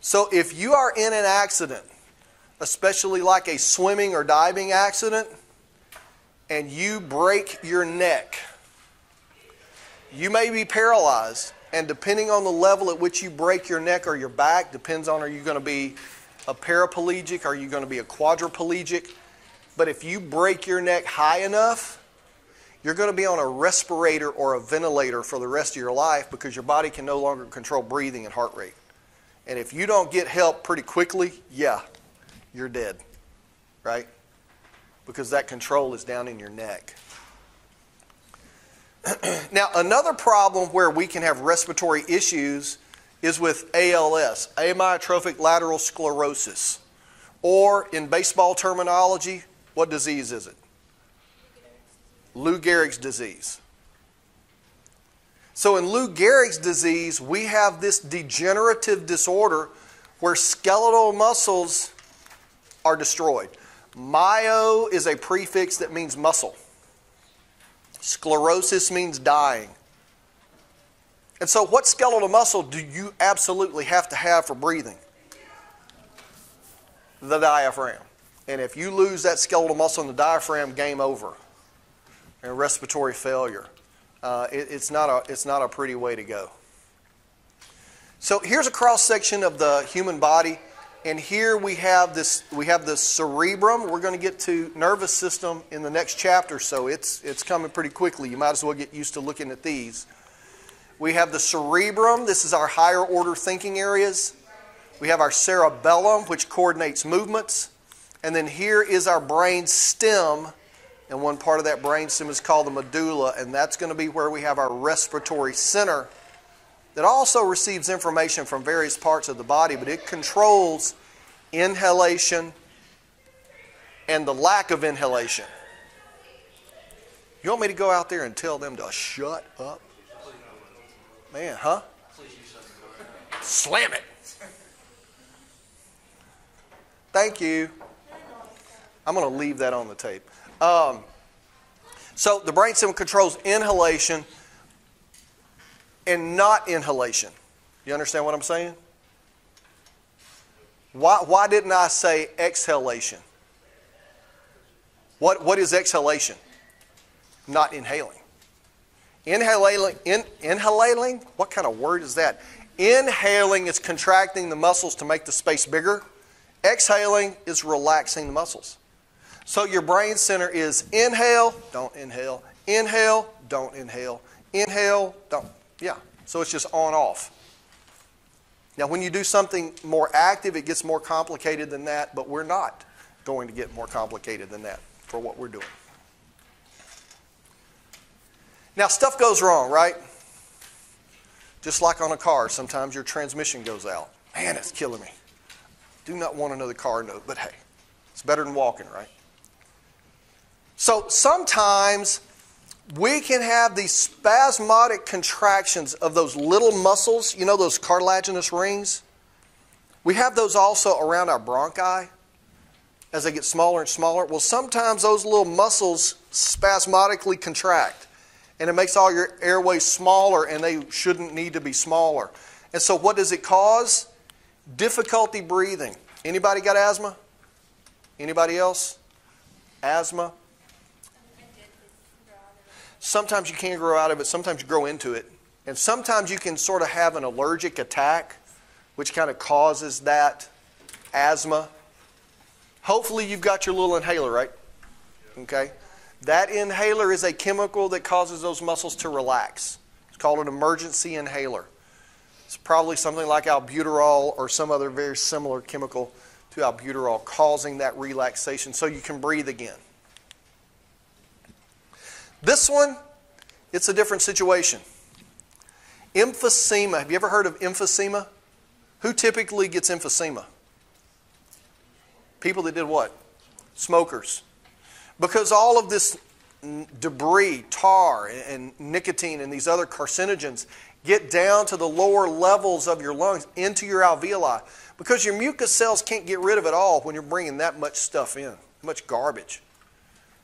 So, if you are in an accident, especially like a swimming or diving accident, and you break your neck, you may be paralyzed. And depending on the level at which you break your neck or your back, depends on are you going to be a paraplegic, are you going to be a quadriplegic. But if you break your neck high enough, you're going to be on a respirator or a ventilator for the rest of your life because your body can no longer control breathing and heart rate. And if you don't get help pretty quickly, yeah, you're dead, right? Because that control is down in your neck. *clears throat* now, another problem where we can have respiratory issues is with ALS, amyotrophic lateral sclerosis. Or, in baseball terminology, what disease is it? Lou Gehrig's disease. So, in Lou Gehrig's disease, we have this degenerative disorder where skeletal muscles are destroyed. Myo is a prefix that means muscle. Sclerosis means dying. And so, what skeletal muscle do you absolutely have to have for breathing? The diaphragm. And if you lose that skeletal muscle in the diaphragm, game over. And respiratory failure. Uh, it, it's, not a, it's not a pretty way to go. So here's a cross section of the human body. And here we have this we have the cerebrum. We're going to get to nervous system in the next chapter, so it's it's coming pretty quickly. You might as well get used to looking at these. We have the cerebrum. This is our higher order thinking areas. We have our cerebellum, which coordinates movements. And then here is our brain stem. And one part of that brain stem is called the medulla. And that's going to be where we have our respiratory center that also receives information from various parts of the body, but it controls inhalation and the lack of inhalation. You want me to go out there and tell them to shut up? Man, huh? Slam it. Thank you. I'm going to leave that on the tape. Um, so the brainstem controls inhalation and not inhalation. You understand what I'm saying? Why, why didn't I say exhalation? What, what is exhalation? Not inhaling. Inhaling, in, inhaling, what kind of word is that? Inhaling is contracting the muscles to make the space bigger. Exhaling is relaxing the muscles. So your brain center is inhale, don't inhale. Inhale, don't inhale. Inhale, don't. Yeah. So it's just on off. Now, when you do something more active, it gets more complicated than that, but we're not going to get more complicated than that for what we're doing. Now, stuff goes wrong, right? Just like on a car, sometimes your transmission goes out. Man, it's killing me. Do not want another car note, but hey, it's better than walking, right? So sometimes we can have these spasmodic contractions of those little muscles, you know, those cartilaginous rings. We have those also around our bronchi as they get smaller and smaller. Well, sometimes those little muscles spasmodically contract and it makes all your airways smaller and they shouldn't need to be smaller. And so what does it cause? Difficulty breathing. Anybody got asthma? Anybody else? Asthma? Sometimes you can't grow out of it, sometimes you grow into it. And sometimes you can sort of have an allergic attack, which kind of causes that asthma. Hopefully, you've got your little inhaler, right? Okay? That inhaler is a chemical that causes those muscles to relax. It's called an emergency inhaler. It's probably something like albuterol or some other very similar chemical to albuterol causing that relaxation so you can breathe again. This one, it's a different situation. Emphysema. Have you ever heard of emphysema? Who typically gets emphysema? People that did what? Smokers. Because all of this debris, tar, and nicotine, and these other carcinogens get down to the lower levels of your lungs, into your alveoli, because your mucus cells can't get rid of it all when you're bringing that much stuff in, much garbage.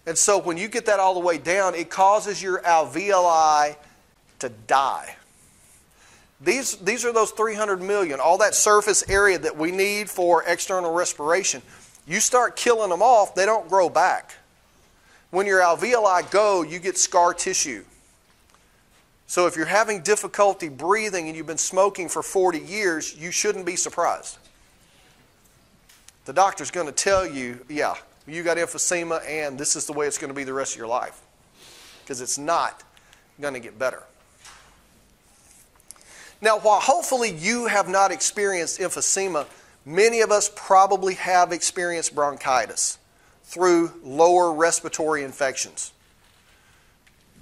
And so when you get that all the way down, it causes your alveoli to die. These, these are those 300 million, all that surface area that we need for external respiration. You start killing them off, they don't grow back. When your alveoli go, you get scar tissue. So if you're having difficulty breathing and you've been smoking for 40 years, you shouldn't be surprised. The doctor's going to tell you, yeah, you got emphysema and this is the way it's going to be the rest of your life. Because it's not going to get better. Now, while hopefully you have not experienced emphysema, many of us probably have experienced bronchitis through lower respiratory infections.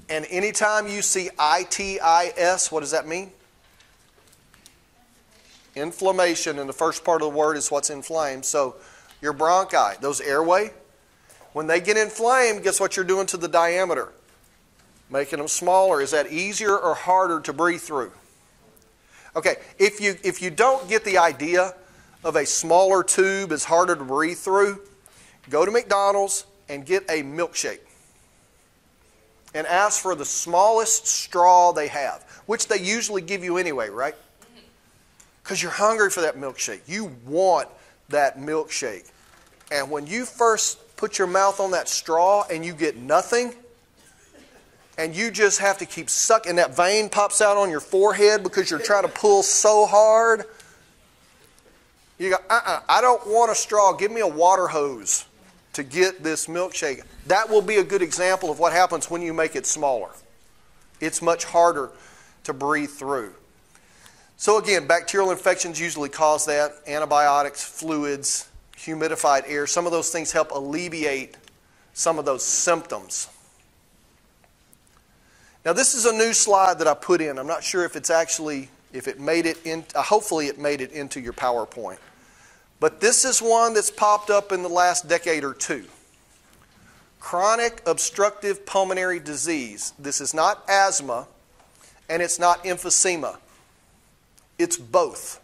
And anytime you see ITIS, what does that mean? Inflammation, and the first part of the word is what's inflamed. So your bronchi, those airway, when they get inflamed, guess what you're doing to the diameter? Making them smaller. Is that easier or harder to breathe through? Okay, if you, if you don't get the idea of a smaller tube is harder to breathe through, go to McDonald's and get a milkshake and ask for the smallest straw they have, which they usually give you anyway, right? Mm-hmm. Because you're hungry for that milkshake. You want that milkshake. And when you first put your mouth on that straw and you get nothing, and you just have to keep sucking, that vein pops out on your forehead because you're trying to pull so hard. You go, uh uh-uh, uh I don't want a straw. Give me a water hose to get this milkshake. That will be a good example of what happens when you make it smaller. It's much harder to breathe through. So, again, bacterial infections usually cause that. Antibiotics, fluids, humidified air, some of those things help alleviate some of those symptoms. Now, this is a new slide that I put in. I'm not sure if it's actually, if it made it in, uh, hopefully, it made it into your PowerPoint. But this is one that's popped up in the last decade or two. Chronic obstructive pulmonary disease. This is not asthma and it's not emphysema. It's both.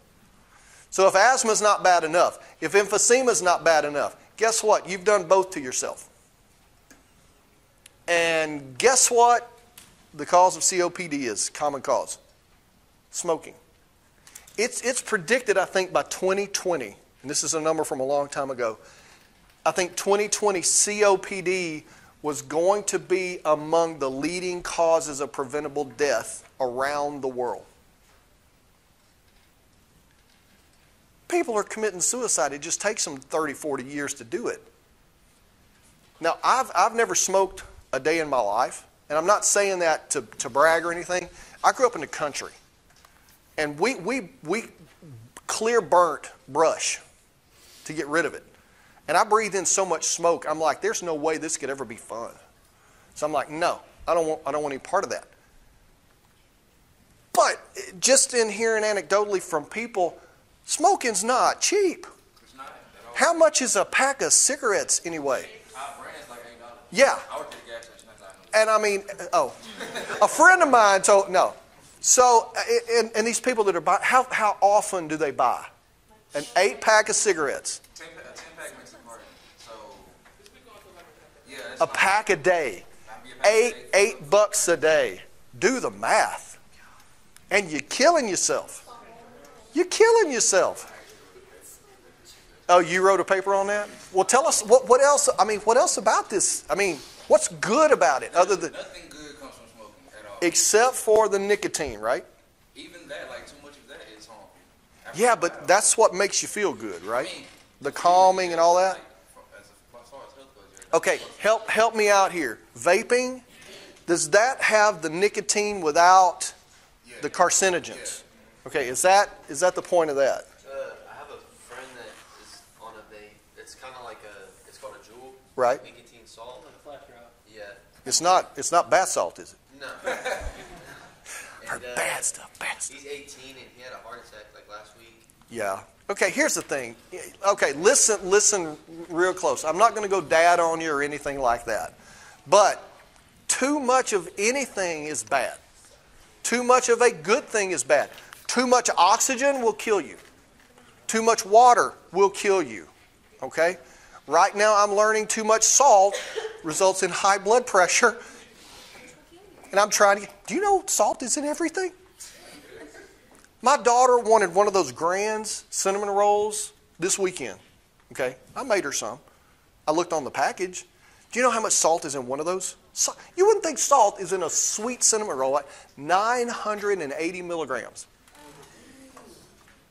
So if asthma is not bad enough, if emphysema is not bad enough, guess what? You've done both to yourself. And guess what? The cause of COPD is common cause smoking. It's, it's predicted, I think, by 2020, and this is a number from a long time ago. I think 2020 COPD was going to be among the leading causes of preventable death around the world. People are committing suicide. It just takes them 30, 40 years to do it. Now, I've, I've never smoked a day in my life, and I'm not saying that to, to brag or anything. I grew up in the country, and we, we, we clear burnt brush to get rid of it. And I breathe in so much smoke, I'm like, there's no way this could ever be fun. So I'm like, no, I don't want, I don't want any part of that. But eh, just in hearing anecdotally from people, smoking's not cheap. How much is a pack of cigarettes anyway? Yeah. And I mean, oh, a friend of mine told, no. So, and, and these people that are buying, how, how often do they buy? An eight pack of cigarettes, a pack a day, Might be a eight, day. eight bucks a day. Do the math. And you're killing yourself. You're killing yourself. Oh, you wrote a paper on that? Well, tell us what, what else. I mean, what else about this? I mean, what's good about it other than Nothing good comes from smoking at all. except for the nicotine, right? Even that, like too much of that is harmful. Yeah, but that's what makes you feel good, right? I mean, The calming and all that. like, for- as a- as far as health goes, yeah, Okay, help help me out here. Vaping, does that have the nicotine without the carcinogens? Okay, is that is that the point of that? Uh, I have a friend that is on a vape. It's kind of like a, it's called a Juul. Right. Nicotine salt. Yeah. It's not it's not bath salt, is it? No. Or *laughs* And, uh, bad stuff, bad stuff. He's 18 and he had a heart attack like last week. Yeah. Okay, here's the thing. Okay, listen listen real close. I'm not going to go dad on you or anything like that. But too much of anything is bad. Too much of a good thing is bad. Too much oxygen will kill you. Too much water will kill you. Okay? Right now I'm learning too much salt results in high blood pressure. And I'm trying to Do you know salt is in everything? My daughter wanted one of those Grands cinnamon rolls this weekend. Okay, I made her some. I looked on the package. Do you know how much salt is in one of those? You wouldn't think salt is in a sweet cinnamon roll. Like 980 milligrams.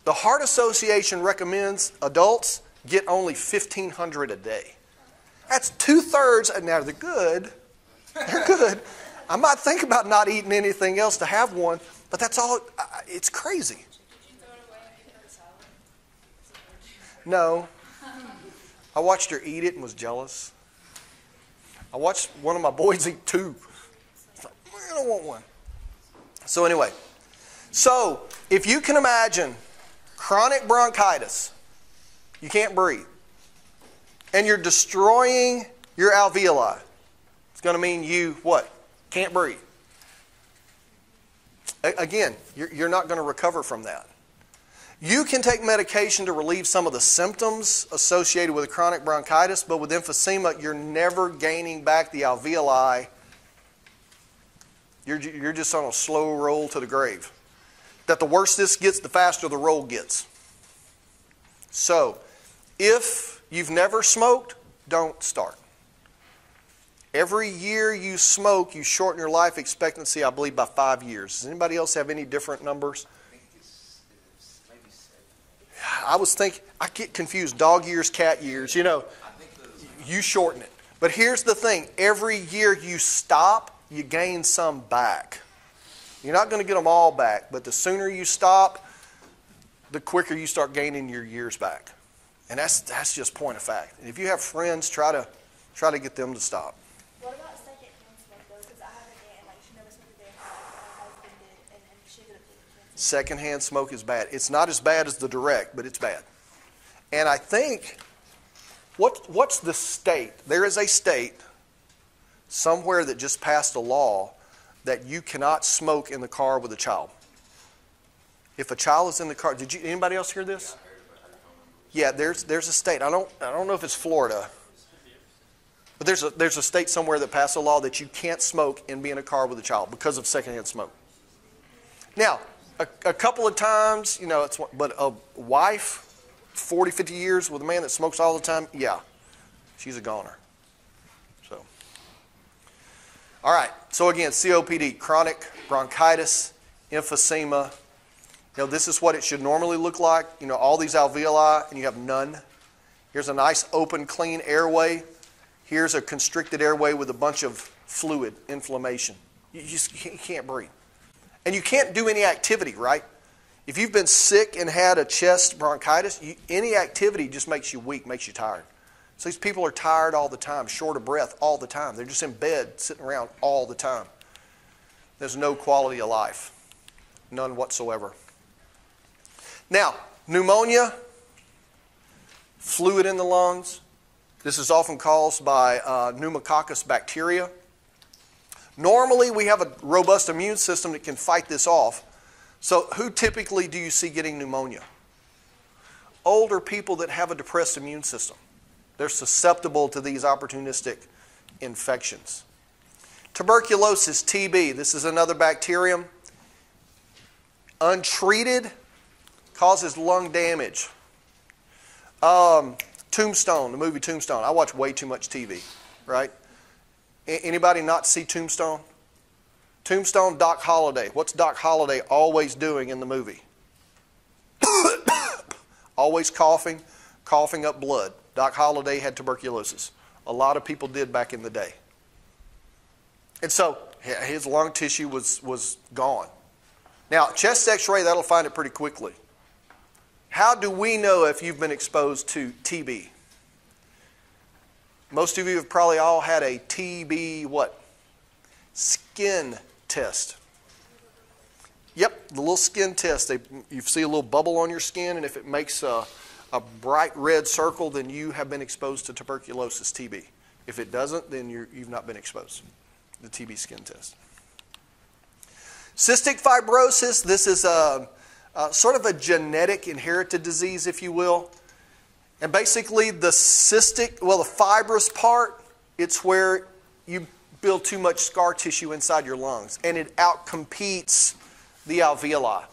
The Heart Association recommends adults get only 1,500 a day. That's two thirds. Now they're good. They're good. I might think about not eating anything else to have one, but that's all. It's crazy. And? No. I watched her eat it and was jealous. I watched one of my boys eat two. Like, I don't want one. So, anyway, so if you can imagine chronic bronchitis, you can't breathe, and you're destroying your alveoli, it's going to mean you what? Can't breathe. A- Again, you're you're not going to recover from that. You can take medication to relieve some of the symptoms associated with chronic bronchitis, but with emphysema, you're never gaining back the alveoli. You're, you're just on a slow roll to the grave. That the worse this gets, the faster the roll gets. So, if you've never smoked, don't start. Every year you smoke, you shorten your life expectancy, I believe, by five years. Does anybody else have any different numbers? I was thinking, I get confused. Dog years, cat years, you know, you shorten it. But here's the thing every year you stop, you gain some back. You're not going to get them all back, but the sooner you stop, the quicker you start gaining your years back. And that's, that's just point of fact. And if you have friends, try to, try to get them to stop. Secondhand smoke though? Because I have a aunt, like she never smoked a day in her life, and her husband did, and, and she ended up getting cancer. Secondhand smoke is bad. It's not as bad as the direct, but it's bad. And I think, what, what's the state? There is a state somewhere that just passed a law that you cannot smoke in the car with a child. If a child is in the car, did you anybody else hear this? Yeah, there's there's a state. I don't I don't know if it's Florida. But there's a there's a state somewhere that passed a law that you can't smoke and be in a car with a child because of secondhand smoke. Now, a, a couple of times, you know, it's but a wife 40, 50 years with a man that smokes all the time, yeah. She's a goner. So all right. So again, COPD, chronic bronchitis, emphysema. You know, this is what it should normally look like. You know, all these alveoli, and you have none. Here's a nice open, clean airway. Here's a constricted airway with a bunch of fluid, inflammation. You just can't breathe. And you can't do any activity, right? If you've been sick and had a chest bronchitis, you, any activity just makes you weak, makes you tired. So these people are tired all the time, short of breath all the time. They're just in bed, sitting around all the time. There's no quality of life, none whatsoever. Now, pneumonia, fluid in the lungs. This is often caused by uh, pneumococcus bacteria. Normally, we have a robust immune system that can fight this off. So, who typically do you see getting pneumonia? Older people that have a depressed immune system. They're susceptible to these opportunistic infections. Tuberculosis, TB, this is another bacterium. Untreated causes lung damage. Um, Tombstone, the movie Tombstone. I watch way too much TV, right? A- anybody not see Tombstone? Tombstone, Doc Holliday. What's Doc Holliday always doing in the movie? *coughs* always coughing, coughing up blood. Doc Holliday had tuberculosis. A lot of people did back in the day. And so his lung tissue was, was gone. Now, chest x ray, that'll find it pretty quickly. How do we know if you've been exposed to TB? Most of you have probably all had a TB what? Skin test. Yep, the little skin test. They, you see a little bubble on your skin, and if it makes a, a bright red circle, then you have been exposed to tuberculosis, TB. If it doesn't, then you have not been exposed. The TB skin test. Cystic fibrosis, this is a, a, sort of a genetic inherited disease, if you will. And basically, the cystic, well, the fibrous part, it's where you build too much scar tissue inside your lungs, and it outcompetes the alveoli.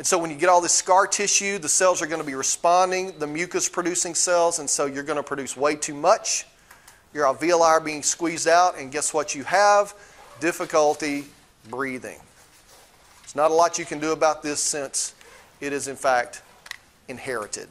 And so when you get all this scar tissue, the cells are going to be responding, the mucus producing cells, and so you're going to produce way too much. Your alveoli are being squeezed out, and guess what you have? Difficulty breathing. There's not a lot you can do about this since it is, in fact, inherited.